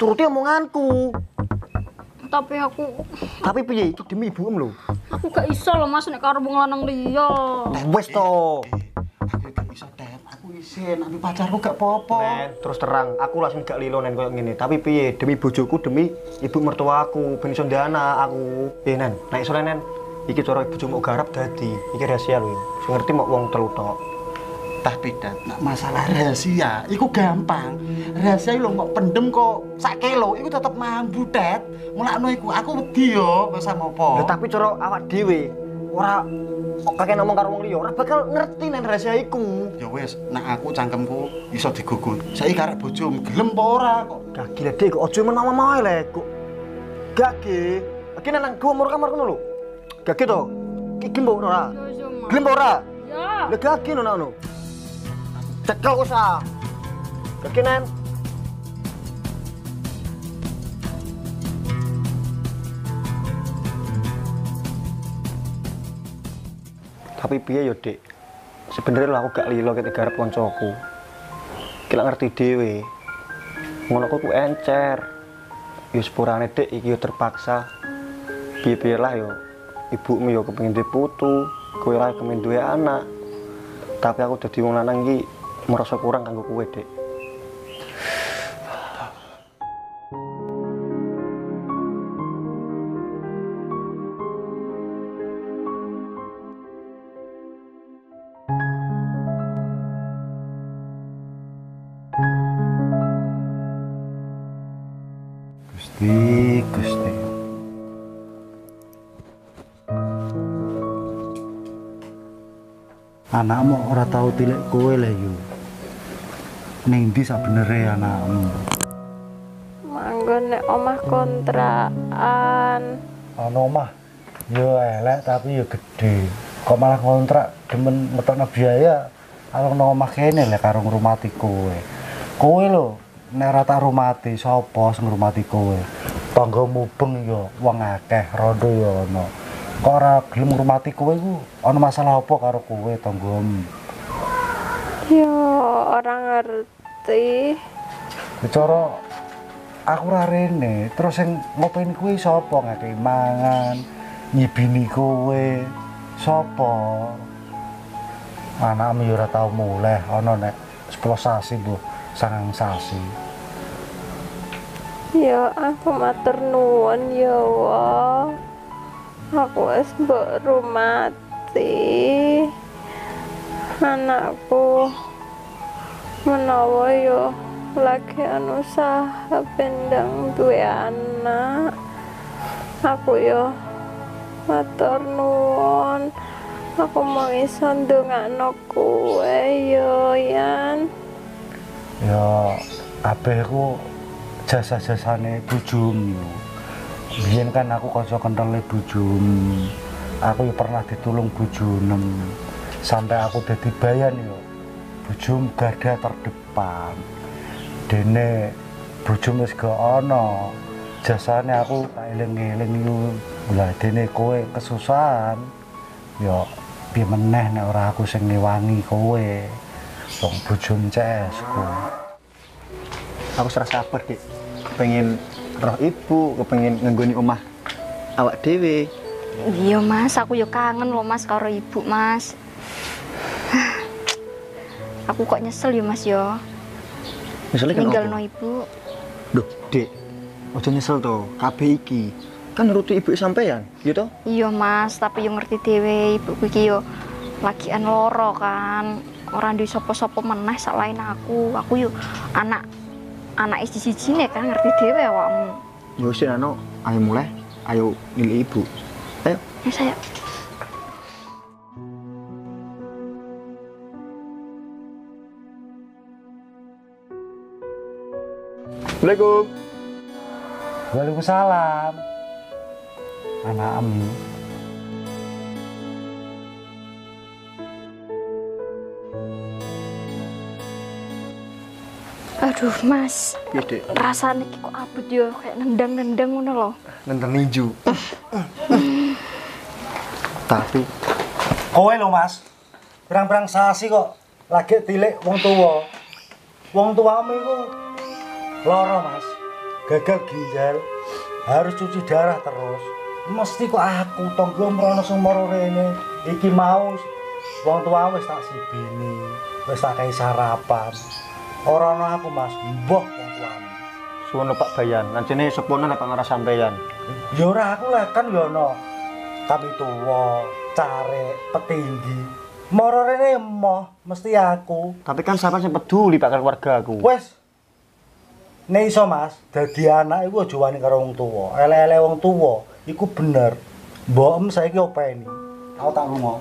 Turuti omonganku. Tapi aku Tapi piye itu demi ibumu lho. aku gak iso lho, Mas nek karo wong lanang liya. Wes to. Eh, aku gak iso aku isin, tapi pacarku gak. Nen, terus terang, aku langsung gak lilo nen koyo ngene. Tapi piye demi bojoku demi ibu mertuaku, ben iso ndana aku. Eh nen, nek iso nen. Iki cara bojomu garap dadi. Iki rahasia lho. Sing ngerti mok wong telu tok. Tapi dat, nak masalah rahasia, iku gampang. Rahasia lho kok pendem kok sak kilo, iku tetep mambu dat. Mulakno iku aku wedi yo, masa Lha mopo. tapi cara awak dhewe ora kakek ngomong karo wong liya, ora bakal ngerti nen rahasia iku. Ya wis, nak aku cangkemku iso digugut. Saiki karek bojomu gelem apa ora kok. Gak gila dek, kok ojo menawa mau le kok. Gak ge. Iki nang gua mur kamar kono lho. Gak ge to. Iki mbok ora. Gelem ora? Ya. Lah gak ge ngono ngono. Cekel ge nen. Tapi piye yo, Dik? Sebenarnya aku gak lilo ketika garap koncoku. Kila ngerti dhewe. ngono ku encer yo sepurane dek iki yo terpaksa piye-piye lah yo ibumu yo kepengin duwe putu kowe lah kepengin duwe anak tapi aku dadi wong lanang merasa kurang kanggo kowe dek Gusti, Gusti. Anakmu ora tau tilik kowe yu. Ning ndi sabenere anakmu? Manggon nek omah kontrakan. Ana omah yo elek tapi yo gede. Kok malah kontrak demen metokno biaya nang omah kene le karo ngrumati kowe. Kowe lho nek ora tak rumati sapa sing ngrumati kowe? Tangga mubeng yo wong akeh rondo yo ana. Kok ora gelem ngrumati kowe ku ana masalah apa karo kowe tanggamu? Yo orang ngerti. Bicara aku ora rene, terus sing ngopeni kuwi sapa ngakei mangan, nyibini kowe, sapa? Anakmu ya ora tau muleh, ana nek 10 sasi, Bu, sangang sasi. Ya aku matur nuwun ya Allah. Aku wis mbok rumati. Anakku menawa yo lagi anu usaha pendang duwe anak. Aku yo matur nuwun. Aku mau iso ndongakno kowe yo Yan. Ya kabeh ku jasa-jasane bojomu. Biyen kan aku kanca kentele bojomu. Aku ya pernah ditulung bojonem. Sampai aku dadi bayan yo. Bojom garda terdepan. Dene bojom wis gak ana. Jasane aku tak eling-eling yo. Lah dene kowe kesusahan. Ya piye meneh nek ora aku sing ngewangi kowe. Wong bojom cesku. aku serasa sabar dek kepengin roh ibu kepengin ngenggoni omah awak dewe Iya mas, aku yo kangen loh mas karo ibu mas. Aku kok nyesel ya mas yo, misalnya kan ninggal no ibu. Duh, Dek. Ojo nyesel to. Kabeh iki kan nuruti ibu sampean, gitu? Iya mas, tapi yo ngerti dewe ibuku iki yo lagian loro kan. Orang di sopo-sopo meneh selain aku. Aku yo anak anak isi sijine kan ngerti dewe awakmu. Ya wis Nano, ayo mulai. Ayo milih ibu. Ayo. Ya saya. Assalamualaikum. Waalaikumsalam. Anakmu. Aduh mas, Piye, Dek? rasanya iki kok abut yo kayak nendang-nendang ngono loh. Nenten ninju. Tapi Kowe lho, Mas. Berang-berang sasi kok lagi tilik wong tuwa. Wong tuamu iku lara, Mas. Gagal ginjal, harus cuci darah terus. Mesti kok aku tonggo mrono sumoro rene. Iki mau wong tua wis tak sibini, wis tak kai sarapan. Ora ono aku, Mas. Mbah wong tuamu. suwono Pak Bayan, lancene sepono nek pangarah sampeyan. Ya ora aku lah kan ya ono kami tuwa, care, petinggi. Moro rene emoh mesti aku. Tapi kan sampean sing peduli Pak keluarga aku. Wes. Nek iso Mas, dadi anak iku aja wani karo wong tuwa. Ele-ele wong tuwa iku bener. Mbok em saiki openi. Aku tak lunga.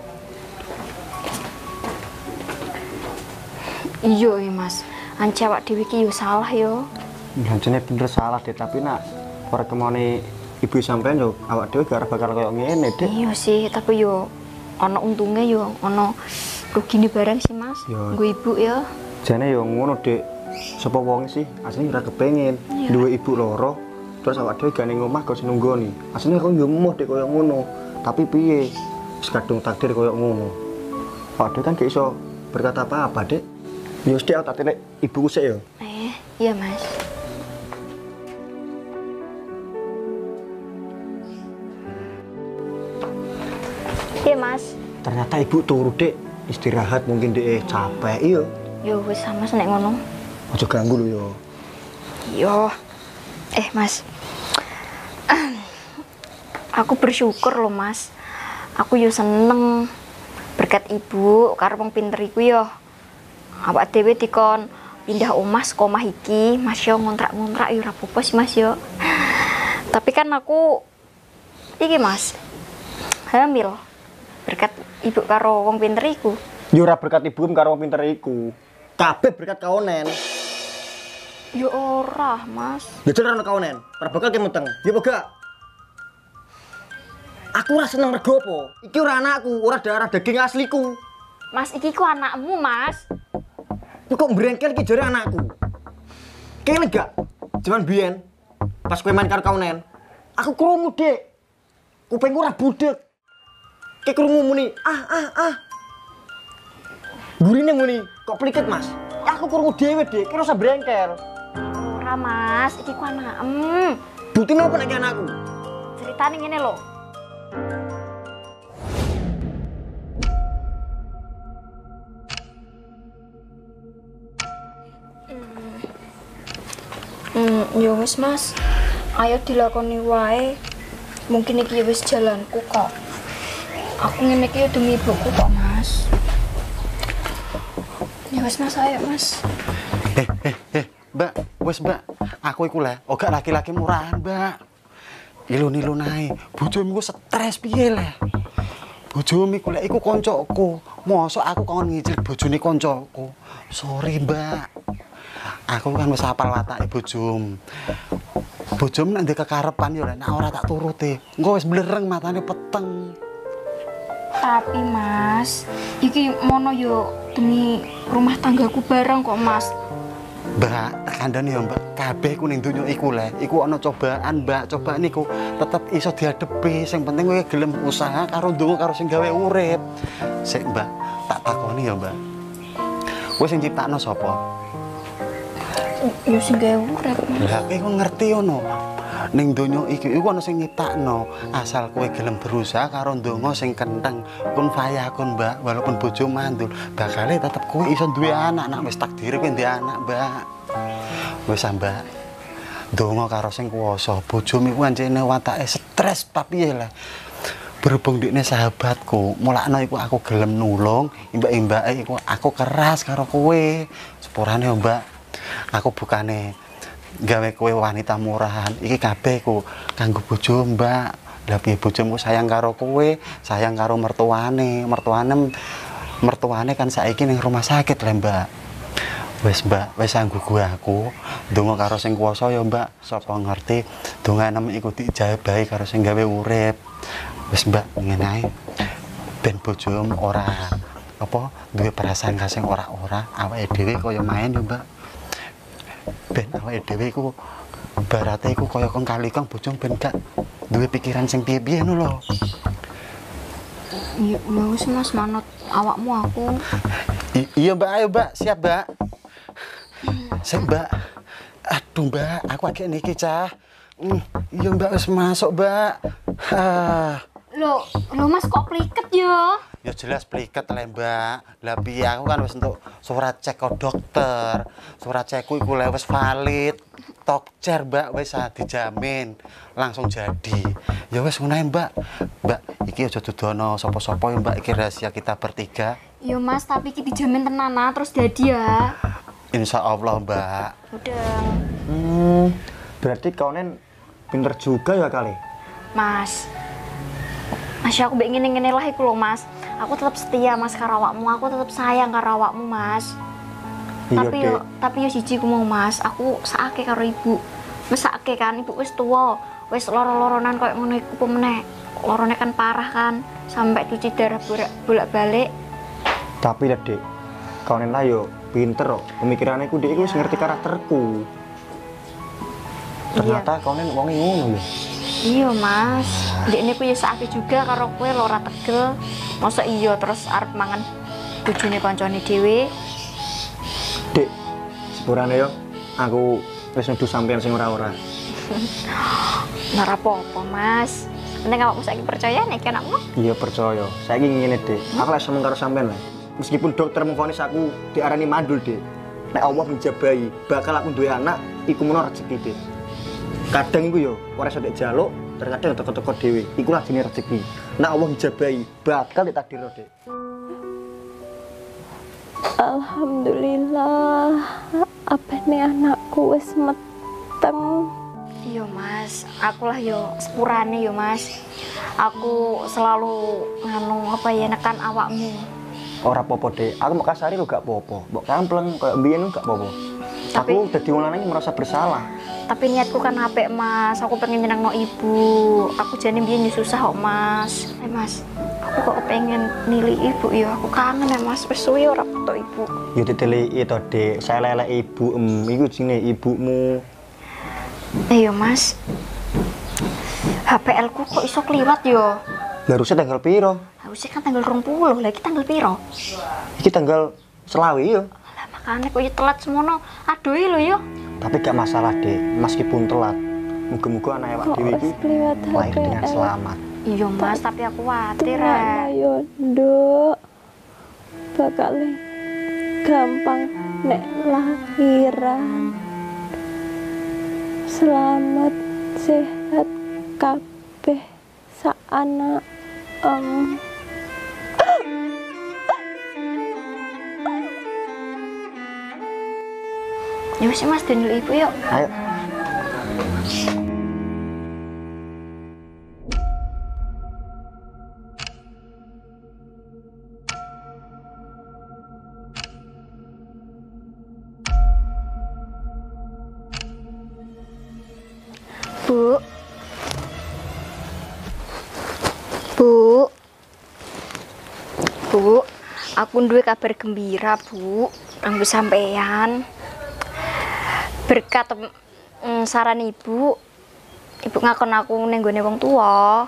Iya ya mas, anci awak dewi ki yo salah yo. Lancene bener salah deh, tapi nak ora kemone ibu sampean yo awak dhewe gak bakal koyo ngene, Dek. Iya sih, tapi yo ono untungnya yo ono rugine bareng sih mas. Yo. Gue ibu ya. Jane yo ngono, Dek. sapa wong sih? Asline ora kepengen yeah. duwe ibu loro terus awak dhewe gane ngomah kok senunggoni asline kok yo emoh dek koyo ngono. Tapi piye? Wis kadung takdir koyo ngono. Padahal kan gak iso berkata apa-apa dek. Ya yo sithik tak tenek ibu sik yo eh iya mas. Iya mas. Ternyata ibu turu dek. Istirahat mungkin dek. Eh, capek iyo. Yo wis sama seneng ngono. Aja ganggu lu yo. Yo. Eh, Mas. Aku bersyukur loh, Mas. Aku yo seneng berkat ibu karo wong pinter iku yo. Awak dhewe dikon pindah omah saka omah iki, Mas yo ngontrak-ngontrak yo ora apa-apa sih, Mas yo. Tapi kan aku iki, Mas. Hamil. Berkat ibu karo wong pinter iku. Yo ora berkat ibu karo wong pinter iku. Kabeh berkat kaonen. Yo ora, Mas. Ya jelas ana kaonen. Ora bakal kemeteng. Ya apa gak? Aku ora seneng rego apa? Iki ora anakku, ora darah daging asliku. Mas iki ku anakmu, Mas. Kok kok brengkel iki jare anakku. Kene gak? Cuman biyen pas kowe main karo kaonen, aku krungu, Dek. Kupingku ora budek. Kayak krungu muni, ah ah ah. Gurine muni, kok pliket, Mas? Ya aku krungu dhewe, Dek. Kira usah brengkel. Ora, Mas. Iki ku anakmu. Bukti apa nek anakku? Ceritane ngene lho. Hmm, ya wis Mas. Ayo dilakoni wae. Mungkin iki ya wis jalanku kok. Aku ngene iki ya demi ibuku kok, Mas. Ya wis Mas, ayo Mas. Wes Mbak, aku iku le, oga laki-laki murahan, Mbak. Ilun-ilun ae, bojomu iku stres piye le? Bojomu iku lek iku koncoku. Mosok aku kon ngicil bojone koncoku. Sorry, Mbak. Aku kan wis hafal watake bojom. Bojom nek ndek kekarepan yo nek ora tak turuti. Engko wis blereng matane peteng. Tapi Mas, iki mono yo demi rumah tanggaku bareng kok Mas. Mbak, kandhane ya Mbak, kabeh ku ning donya iku le, iku ana cobaan, Mbak. Cobaan niku tetep iso diadepi. Sing penting kowe gelem usaha karo ndonga karo sing gawe urip. Sik, Mbak, tak takoni ya, Mbak. Kowe sing ciptakno sapa? Yo sing gawe urip. Lah kowe ngerti ngono. Ning donya iki iku ana sing nyiptakno. Asal kowe gelem berusaha karo ndonga sing kenteng, kun fayakun, Mbak. Walaupun bojo mandul, bakale tetep kowe iso duwe anak. Nak wis takdire kowe duwe anak, Mbak. Wis ah, Mbak. Ndonga karo sing kuwasa. Bojomu iku ancene watake stres papiye lah. Berhubung dikne sahabatku, mulakno iku aku gelem nulung, imbak-imbake iku aku keras karo kowe. Sepurane ya, Mbak. Aku bukane gawe kowe wanita murahan. Iki kabeh ku kanggo bojo mbak. Lah piye bojomu sayang karo kowe sayang karo mertuane. Mertuane mertuane kan saiki ning rumah sakit lah mbak. Wis mbak wis anggo gue aku. Donga karo sing kuwasa ya mbak. Sapa ngerti? Donganem iku dijabahi karo sing gawe urip. Wis mbak ngene ae. Ben bojomu ora apa duwe perasaan kasing ora-ora. Awake dhewe kaya main ya mbak ben awake dhewe iku barate iku kaya kong kali kang bojong ben gak duwe pikiran sing piye-piye ngono lho. Ya ya wis Mas manut awakmu aku. I- iya Mbak, ayo Mbak, siap Mbak. Siap Mbak. Aduh Mbak, aku agak niki cah. Hmm, iya Mbak wis masuk Mbak. Ah. Loh, lo Mas kok pliket yo? Ya jelas pliket lah Mbak. Lah piye aku kan wis entuk surat cek ke dokter. Surat cekku iku le wis valid. Tokcer Mbak wis ah, dijamin langsung jadi. Ya wis ngono Mbak. Mbak, iki aja dudono sapa-sapa ya Mbak, iki rahasia kita bertiga. Yo Mas, tapi iki dijamin tenanan terus jadi ya. Insya Allah Mbak. Udah. Hmm, berarti kaonen pinter juga ya kali. Mas. Mas aku mbek ngene-ngene lah iku lho Mas. Aku tetap setia Mas karo awakmu, aku tetap sayang karo awakmu Mas. Iya, tapi yo tapi yo siji ku mau Mas, aku sakake karo ibu. Mesake kan ibu wis tuwa, wis loro-loronan koyo ngono iku pemeneh. Lorone kan parah kan, sampai cuci darah bolak- bolak-balik. Tapi lah dek, kaonen lah yo pinter kok. Pemikirannya ku dek iku wis ngerti karakterku. Ternyata kaonen wonge ngono ya. Iya Mas, ini ku ya sakake juga karo kowe lho ora tegel. Masa iya terus arep mangan bojone koncone dhewe. Dek, sepurane yo aku wis nuduh sampean sing ora-ora. Ora apa-apa Mas. Penting awakmu saiki percaya nek anakmu. Iya percaya. Saya ingin ngene, Dek. Aku lek seneng karo sampean lah. Meskipun dokter memvonis aku diarani mandul, Dek. Nek Allah menjabahi bakal aku duwe anak, iku menawa rezeki, Dek. Kadang iku yo ora iso dek jaluk, terkadang teko-teko dhewe. Iku lah jenenge rezeki. Nek Allah menjabahi bakal ditakdir, Dek. Alhamdulillah apa nih anakku wis meteng Iya mas, aku lah yo sepurane yo mas. Aku selalu nganu apa ya nekan awakmu. Ora apa-apa, Dek. Aku mau kasari lo gak apa-apa. Mbok kampleng koyo mbiyen gak apa-apa. Tapi- Aku dadi wong lanang merasa bersalah. Tapi niatku kan apik mas, aku pengen nyenengno ibu. Aku biyen yo susah kok mas. Eh mas, aku kok pengen nili ibu yo. Aku kangen ya mas, wis suwe ora foto ibu. Ya diteliki to, Dek. Saya lelek ibu, em, iku jenenge ibumu. Eh yo mas, HPL ku kok iso kliwat yo. Harusnya tanggal piro? Harusnya kan tanggal 20, lagi tanggal piro? Iki tanggal selawi yo. Lah makanya kok yo telat semono. Aduh lho yo. Tapi gak masalah, Dek. Meskipun telat. Muga-muga anak awak kok dhewe iki lahir dengan selamat. Iya mas, tapi aku khawatir Tengah ya. yo nduk bakal gampang nek lahiran selamat sehat kabeh sak anak em Ya wis mas, dulu ibu yuk. Ayo. Bu. Bu. Bu, aku duwe kabar gembira, Bu. Kanggo sampean. Berkat mm, saran Ibu, Ibu ngakon aku ning gone wong tua.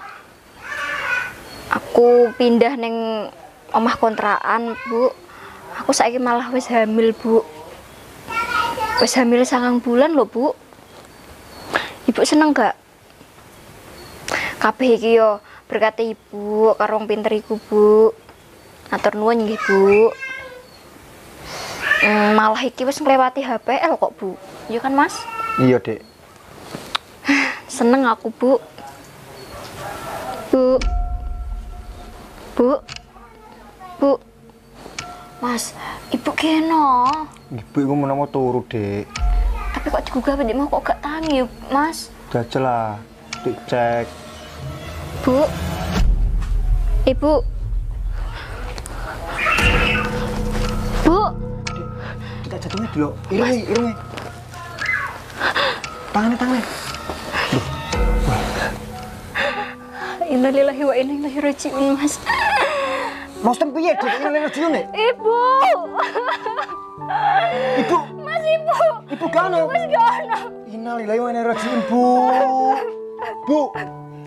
Aku pindah ning omah kontrakan, Bu. Aku saiki malah wis hamil, Bu. Wis hamil sangang bulan loh, Bu. Ibu seneng gak? Kabeh iki yo berkat ibu karo wong pinter iku, Bu. Atur nuwun nggih, Bu. Hmm, malah iki wis nglewati HPL kok, Bu. Iya kan, Mas? Iya, Dek. Seneng aku, Bu. Bu. Bu. Bu. Mas, ibu keno. Ibu iku menawa turu, Dek. Tapi kok digugah pendek mau kok gak tangi, Mas? Jajal lah. Dicek. Bu. Ibu. Jatuhnya dulu. Irungi, irungi. Tangannya, tangannya. Innalillahi wa inna ilaihi raji'un, Mas. Mas tem piye, Dek? Ini leno diune. Ibu. Ibu, Mas Ibu. ibu kano. Mas Gono. Innalillahi wa inna ilaihi raji'un, Bu. Bu,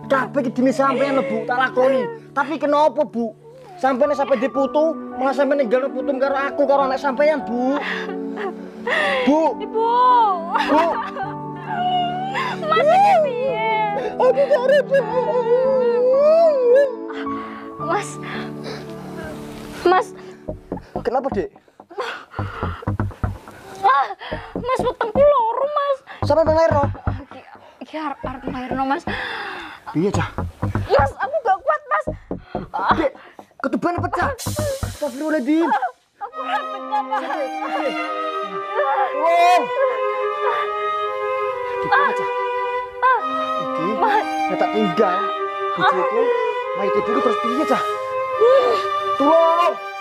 kabeh iki demi sampean lho, Bu, tak lakoni. Tapi kenapa, Bu? Sampeyan sampai diputu, malah sampe ninggalno putum karo aku karo anak sampean, Bu. Bu, Ibu. Bu. Mas piye? Aku Bu. Mas. Mas. Kenapa, Dek? Ah, Mas weteng ku loro, Mas. Sampai pengairno. Iki iki arep lairno, Mas. Piye, Cah? Mas, aku gak kuat, Mas. Dek, ketubannya pecah. Astagfirullahaladzim. Tolong. Gimana, Cah? Iki, nek tak tinggal. Bojoku, mayit ibu terus piye, Cah? Tolong.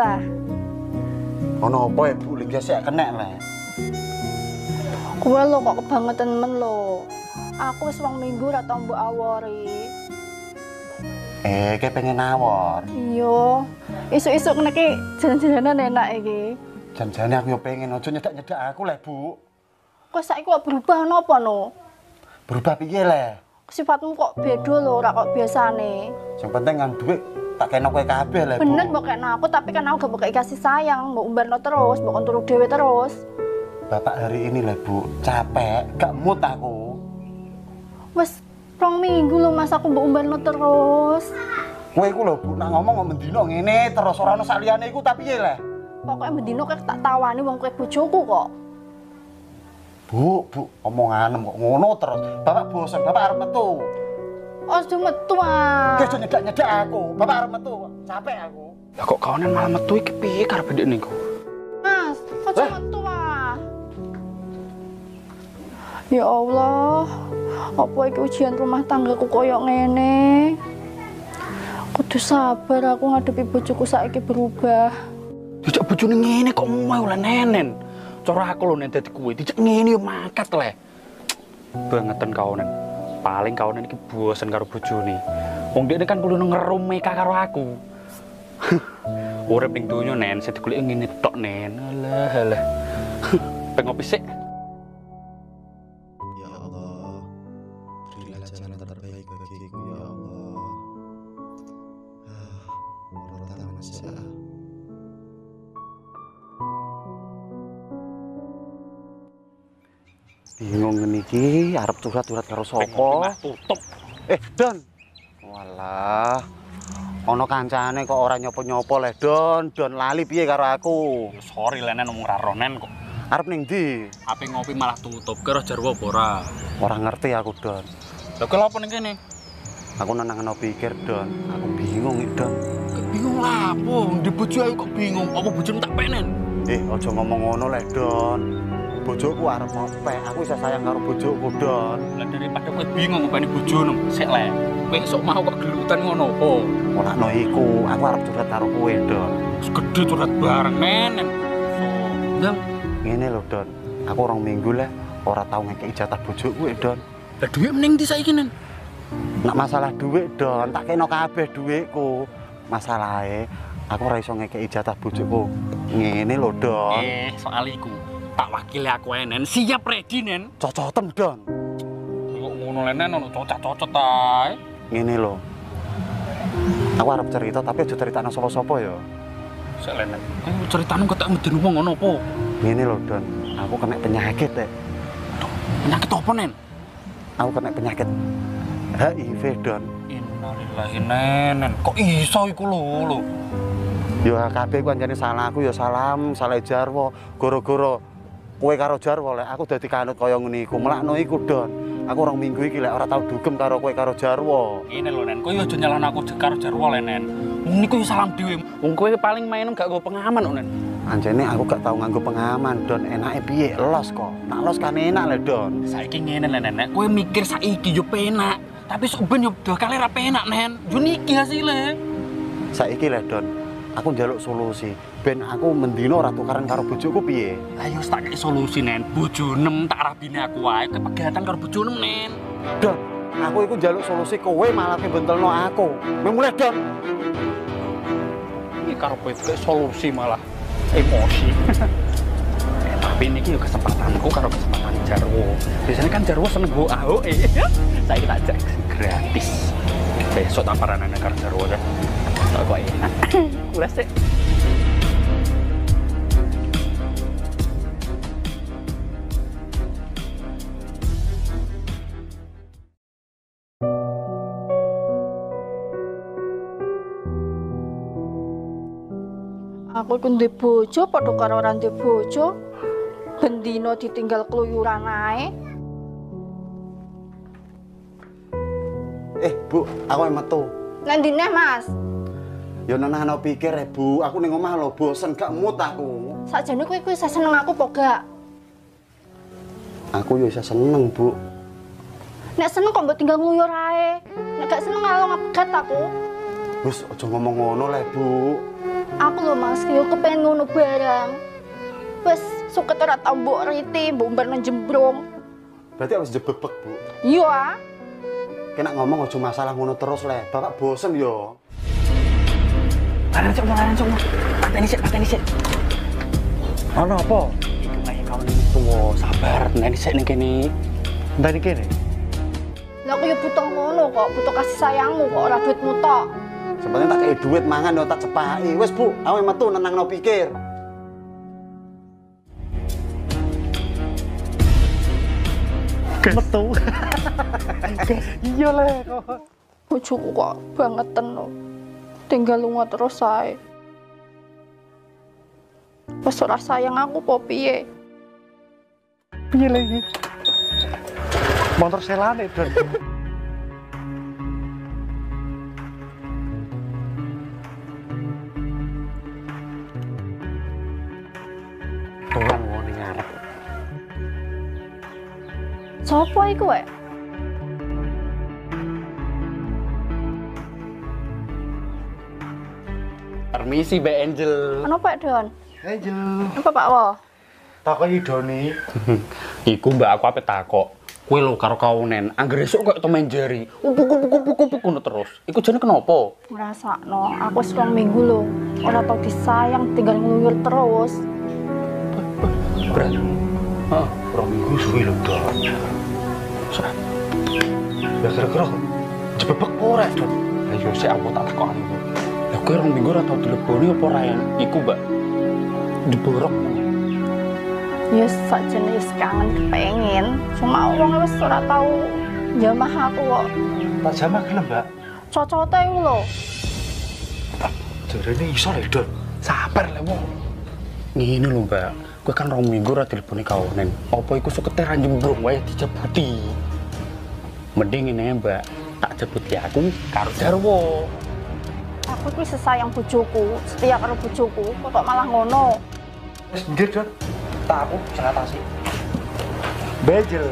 Kita Ono apa ya, Bu? Lek sik kena lah. Gue lo kok kebangetan men lo. Aku wis wong minggu ra tau mbok awori. Eh, kayak pengen nawar. Iya. Isuk-isuk ngene iki jalan-jalanan enak iki. Jan-jane aku yo pengen aja nyedak-nyedak aku le, Bu. Kok saiki kok berubah napa no? Berubah piye le? Sifatmu kok beda lho, ora kok biasane. Yang penting kan duit tak kena kowe kabeh Bu. Bener mbok kena aku, tapi kan aku gak bakal kasih sayang, mbok umbarno terus, mbok kontrol dhewe terus. Bapak hari ini le, Bu, capek, gak mood aku. Wes rong minggu lho Mas aku mbok umbarno terus. Kowe iku lho, Bu, nak ngomong ngomong dino ngene terus ora ono saliyane iku tapi le? Pokoknya mendino kayak tak tawani wong kowe bojoku kok. Bu, Bu, omongan kok ngono terus. Bapak bosan, Bapak arep metu. Ojo metu ah. Aja nyedak-nyedak aku. Bapak arep metu, capek aku. Lah kok kawanan malah metu iki piye karepe ndek niku? Mas, ojo metu ah. Ya Allah, apa iki ujian rumah tanggaku koyo ngene? Kudu sabar aku ngadepi bojoku saiki berubah. Dijak bojone ngene kok mau lah nenen. Cara aku lho nek dadi kuwe dijak ngene yo mangkat le. Bangetan kawanan. Paling kawanan iki bosen karo bojone. Wong dekne kan kudu ngerum Meka karo aku. Urip ning donya nen, sing ngene tok nen. Alah alah. Pengen ngopi sik. Bingung ngene iki arep curhat-curhat karo sapa? Tutup. Eh, Don. Walah. Ono kancane kok ora nyopo-nyopo le, Don. Don lali piye karo aku? Sorry lenen ngomong ra ronen kok. Arep ning ndi? Ape ngopi malah tutup kira jarwo apa ora? Ora ngerti aku, Don. Lah kok apa ning kene? Aku nenangno pikir, Don. Aku bingung iki, Don. Bingung lah apa? Di bojo ayo kok bingung. Apa bojomu tak penen? Eh, aja ngomong ngono le, Don. Bojoku arep ngopek. Aku isa sayang karo bojoku, Don. Lah daripada kowe bingung ngopeni bojomu, sik le. Kowe sok mau kok gelutan ngono apa? Ora no iku, aku arep curhat karo kowe, Don. Wis gede curhat bareng nenen. So, ndang, Ngene lho, Don. Aku orang minggu lah ora tau ngekeki jatah bojoku, eh, Don. lah duit mending di saiki nen. Nak masalah duit, Don, tak kena kabeh duitku. Masalahe aku ora iso ngekeki jatah bojoku. Ngene lho, Don. Eh, soal iku. Tak wakili aku enen, siap ready nen. Cocotem, Don. Kok ngono lenen ono cocok-cocok ae. Ngene lho. Aku arep cerita tapi aja ceritakno sapa-sapa ya. Sik lenen. Kowe ceritamu ketek medeni wong ngono apa? Ngene lho, Don. Aku kena penyakit, eh. Penyakit apa nen? Aku kena penyakit HIV, Don. Innalillahi nenen. Kok iso iku lho lho. Ya kabeh ku anjane salahku ya salam, salah jarwo. Goro-goro kowe karo jarwo lek aku dadi kanut kaya ngene iku. Melakno iku, Don. Aku orang minggu iki lek ora tau dugem karo kowe karo jarwo. Ini lho nen, kowe aja nyalahno aku karo jarwo le nen. Niku yo salam dhewe. Wong kowe paling main gak go pengaman kok nen. Anjene aku gak tau nganggo pengaman, Don. Enake piye? Los kok. Nak los kan enak le, Don. Saiki ngene le nen, kowe mikir saiki yo penak. Tapi sok ben yo dua kali ra penak nen. Yo niki hasilnya. Saiki le, Don. Aku njaluk solusi. Ben aku mendino ora tukaran karo bojoku piye? Lah yo tak kei solusi nen. Bojo nem tak rabine aku wae kepegatan karo bojo nem nen. Aku iku njaluk solusi kowe malah bentelno aku. Memulai, Don. Ini karo kowe solusi malah emosi. Eh, Tapi ini yo kesempatanku karo kesempatan Jarwo. Biasanya kan Jarwo seneng go AO eh. Saya kita ajak gratis. Besok tak paranan karo Jarwo ya. Tak kok enak. Kulas sih. Aku iku duwe bojo padha karo ora duwe bojo. Bendino ditinggal keluyuran ae. Eh, Bu, aku emang metu. Nandine, Mas? Ya nenahno pikir ya, Bu. Aku ning omah lho bosen gak mood aku. Sakjane kowe kuwi iso seneng aku apa gak? Aku ya bisa seneng, Bu. Nek seneng kok mbok tinggal ngluyur ae. Nek gak seneng alo ngapegat aku. Wis aja ngomong ngono le, Bu. Aku lho Mas, yo kepengen ngono barang. Wes suket ora tau mbok riti, mbok umbar nang jembrung. Berarti harus jebebek, Bu. Iya ah. Kena ngomong aja masalah ngono terus le. Bapak bosen yo. Laran cok, laran cok. Pateni sik, pateni sik. Ana apa? Kayak kau nih tua, sabar. Nanti sik ning kene. Entah ini kene. Lah aku ya butuh ngono kok, butuh kasih sayangmu kok ora duitmu tok. Sebenarnya tak kayak duit mangan yo tak cepaki. Wes Bu, awe metu nenangno pikir. Metu. Iya le kok. bojoku kok bangetan no tinggal lunga terus ae wis ora sayang aku po piye Piye lagi? Motor selane, Don. Sopo iku wae? Permisi, Mbak Angel. Ano Pak Don? Angel. Apa Pak Wo? Takoki Doni. Iku mbak aku apa takok. Kue lo karo kaunen, angger esuk kok temen jari. Upuk upuk upuk upuk ngono terus. Iku jane kenapa? Ngrasakno, aku rong minggu lho. Ora tau disayang, tinggal nguyur terus. Berat. Hah, Rong minggu suwi lho, Don. Sa- Ya kira-kira jebebek ora, Don. Ayo sik aku tak takok anu. Lah kowe rong minggu ora tau dileboni apa ora ya? Iku, Mbak. Diborok. Ya sakjane wis kangen kepengin. Cuma wong wis ora tau jamah aku kok. Tak jamah gelem, Mbak. Cocote iku lho. Jarene iso le, Don. Sabar lah, wong. Ngene lho, Mbak. Kowe kan rong minggu ora dileboni kaunen. Apa iku seketeran jembrung wae dijebuti. Mending ini Mbak, tak jebuti aku karo Jarwo. Aku kuwi sesayang bojoku, setia karo bojoku, kok malah ngono. Wis nggih, Don. Tak aku sing atasi. Bejel,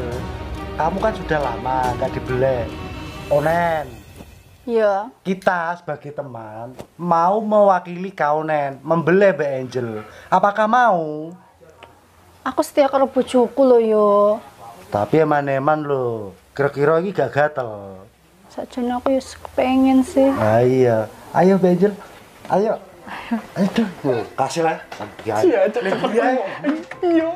kamu kan sudah lama nggak dibelek. Onen, Iya, kita sebagai teman mau mewakili Kaunen membelai Mbak Angel. Apakah mau? Aku setia karo bojoku lho yo. Tapi eman-eman lo, kira-kira ini gak gatel. Sajane aku ya kepengen sih. Ah, iya, ayo Mbak Angel, ayo. Ayo dong, kasih lah. Iya, cepet Iya.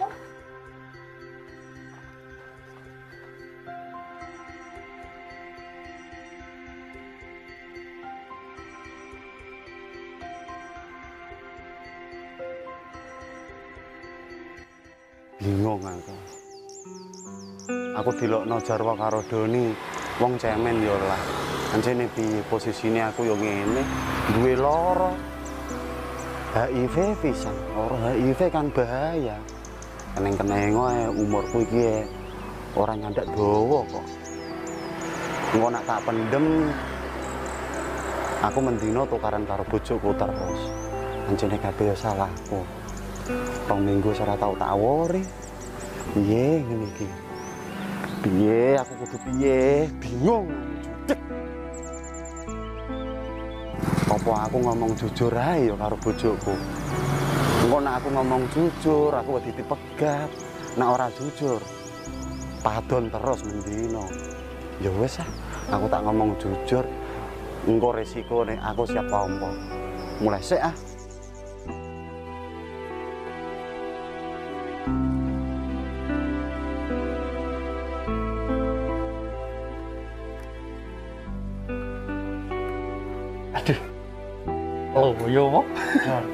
Bingung aku. Aku dilokno Jarwo karo Doni, wong cemen yo lah. Anjene piye posisine aku yo ngene, duwe lara. HIV pisan, lara HIV kan bahaya. Keneng-keneng ae umurku iki e, ora nyandak dawa kok. Engko nak tak pendem aku mendino tukaran karo bojoku terus. Anjene kabeh salahku. Rong minggu ora tau tak awori. Piye ngene iki? Aku kudu piye? Bingung. Judek. Apa aku ngomong jujur ae ya karo bojoku. Engko nek aku ngomong jujur, aku wedi dipegat. Nek ora jujur, padon terus mendino. Ya wis ah, aku tak ngomong jujur. Engko resiko nek aku siap tompo. Mulai sik ah. Yo mo. Don,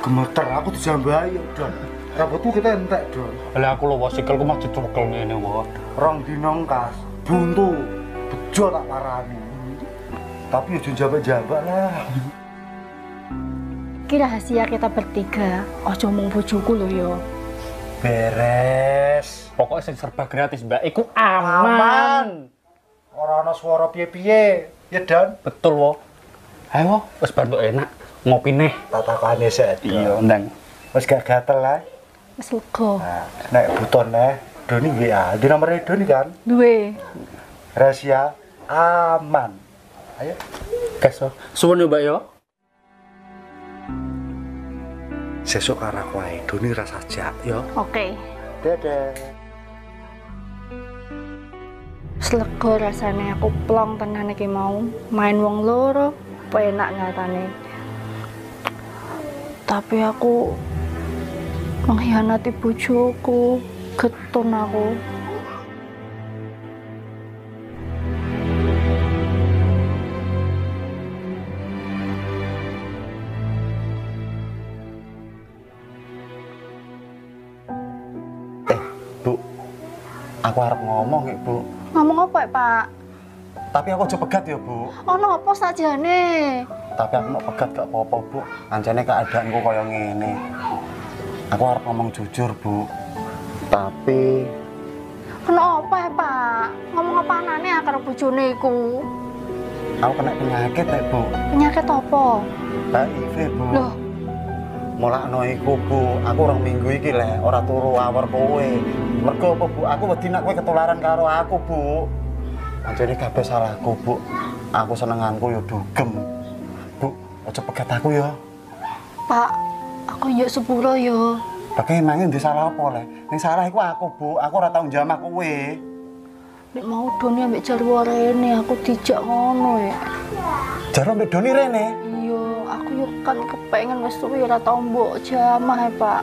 gemeter aku dijambahi Don. Rambutku kita entek Don. Lah aku lho sikilku mah dicekel ngene wae. Rong dino kas, buntu, bejo tak parani. Tapi ujung jambak-jambak lah. Ki rahasia kita bertiga, ojo mung bojoku lho yo. Beres. Pokoknya sing serba gratis, Mbak. Iku aman. Ora ana swara piye-piye. Ya Don, Betul, wo. Ayo, wo. wis bantu enak. Ngopi neh. tak takane sik. Iya, ndang. Wis gak gatel lah. Wis lega. Nah, nek butuh neh, Doni WA. Di nomornya Doni kan? Duwe. Rahasia aman. Ayo. Gas, wo. Suwun yo, Mbak yo. Sesuk karo aku ae. Doni rasa jak yo. Oke. Dadah. Selego rasane aku plong tenan iki mau. Main wong loro, penak nyatane. Tapi aku mengkhianati bojoku, getun aku. Eh, Bu. Aku harap ngomong, ya, Bu. Ngomong apa ya, Pak? Tapi aku aja pegat ya, Bu. Ono apa sajane? Tapi aku mau pegat gak apa-apa, Bu. Ancene keadaanku kaya ngene. Aku harap ngomong jujur, Bu. Tapi Ono apa ya, Pak? Ngomong apa anane karo bojone iku? aku kena penyakit, ya, Bu. Penyakit apa? HIV, Bu. Loh, Mulakno iku, Bu. Aku orang minggu iki le, ora turu awar kowe. Mergo apa, Bu? Aku wedi nek kowe ketularan karo aku, Bu. Ancene kabeh salahku, Bu. Aku senenganku yo dugem. Aja pegat aku ya. Pak, aku yuk sepuro yo. Pakai emangnya ndi salah apa le? Ning salah iku aku, Bu. Aku ora tau jamak kowe. Nek mau doni ambek jarwo rene, aku dijak ngono ya. Jaro mbek Doni rene. Iya, aku yuk kan kepengen wis suwi ora tau mbok jamah ya, Pak.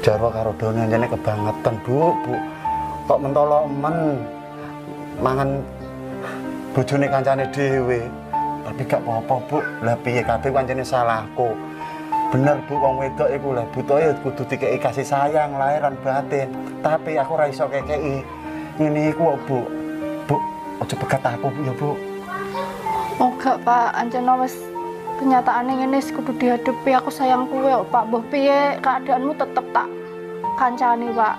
Jarwo karo Doni anjene kebangetan, Bu, Bu. Kok mentolo men mangan bojone kancane dhewe. Tapi gak apa-apa, Bu. Lah piye kabeh pancene salahku. Bener, Bu, wong wedok iku lah butuhe kudu dikeki kasih sayang lahiran batin. Tapi aku ora iso kekeki. Ngene iku, Bu. Bu, aja pegat aku, Bu, ya, Bu. Oh gak, Pak, ancen wis kenyataannya ngene wis kudu dihadapi aku sayang kok, Pak. Mbah piye keadaanmu tetep tak kancani, Pak.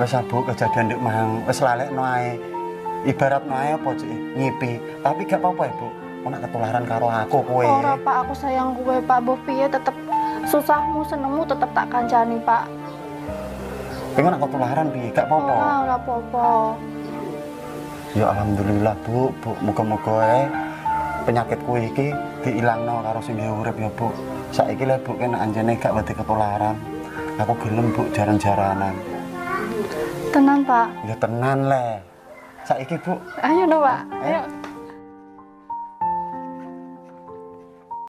Wes Bu, kejadian ndek mang wis lalekno ae. Ibarat ae apa cik ngipi. Tapi gak apa-apa ya, Bu. Kok nak ketularan karo aku kowe. Ora, Pak, aku sayang kuwe, Pak. Mbah piye tetep susahmu senengmu tetep tak kancani, Pak. Pengen nak ketularan piye? Gak apa-apa. Ora, ora apa-apa. Ya alhamdulillah, Bu. Bu, muga-muga ae penyakitku iki diilangno karo sing urip ya, Bu. Saiki le Bu kena anjene gak wedi ketularan. Aku gelem Bu jaran-jaranan. Tenan, Pak. Ya tenan le. Saiki Bu, Ayo no, Pak. Ayo.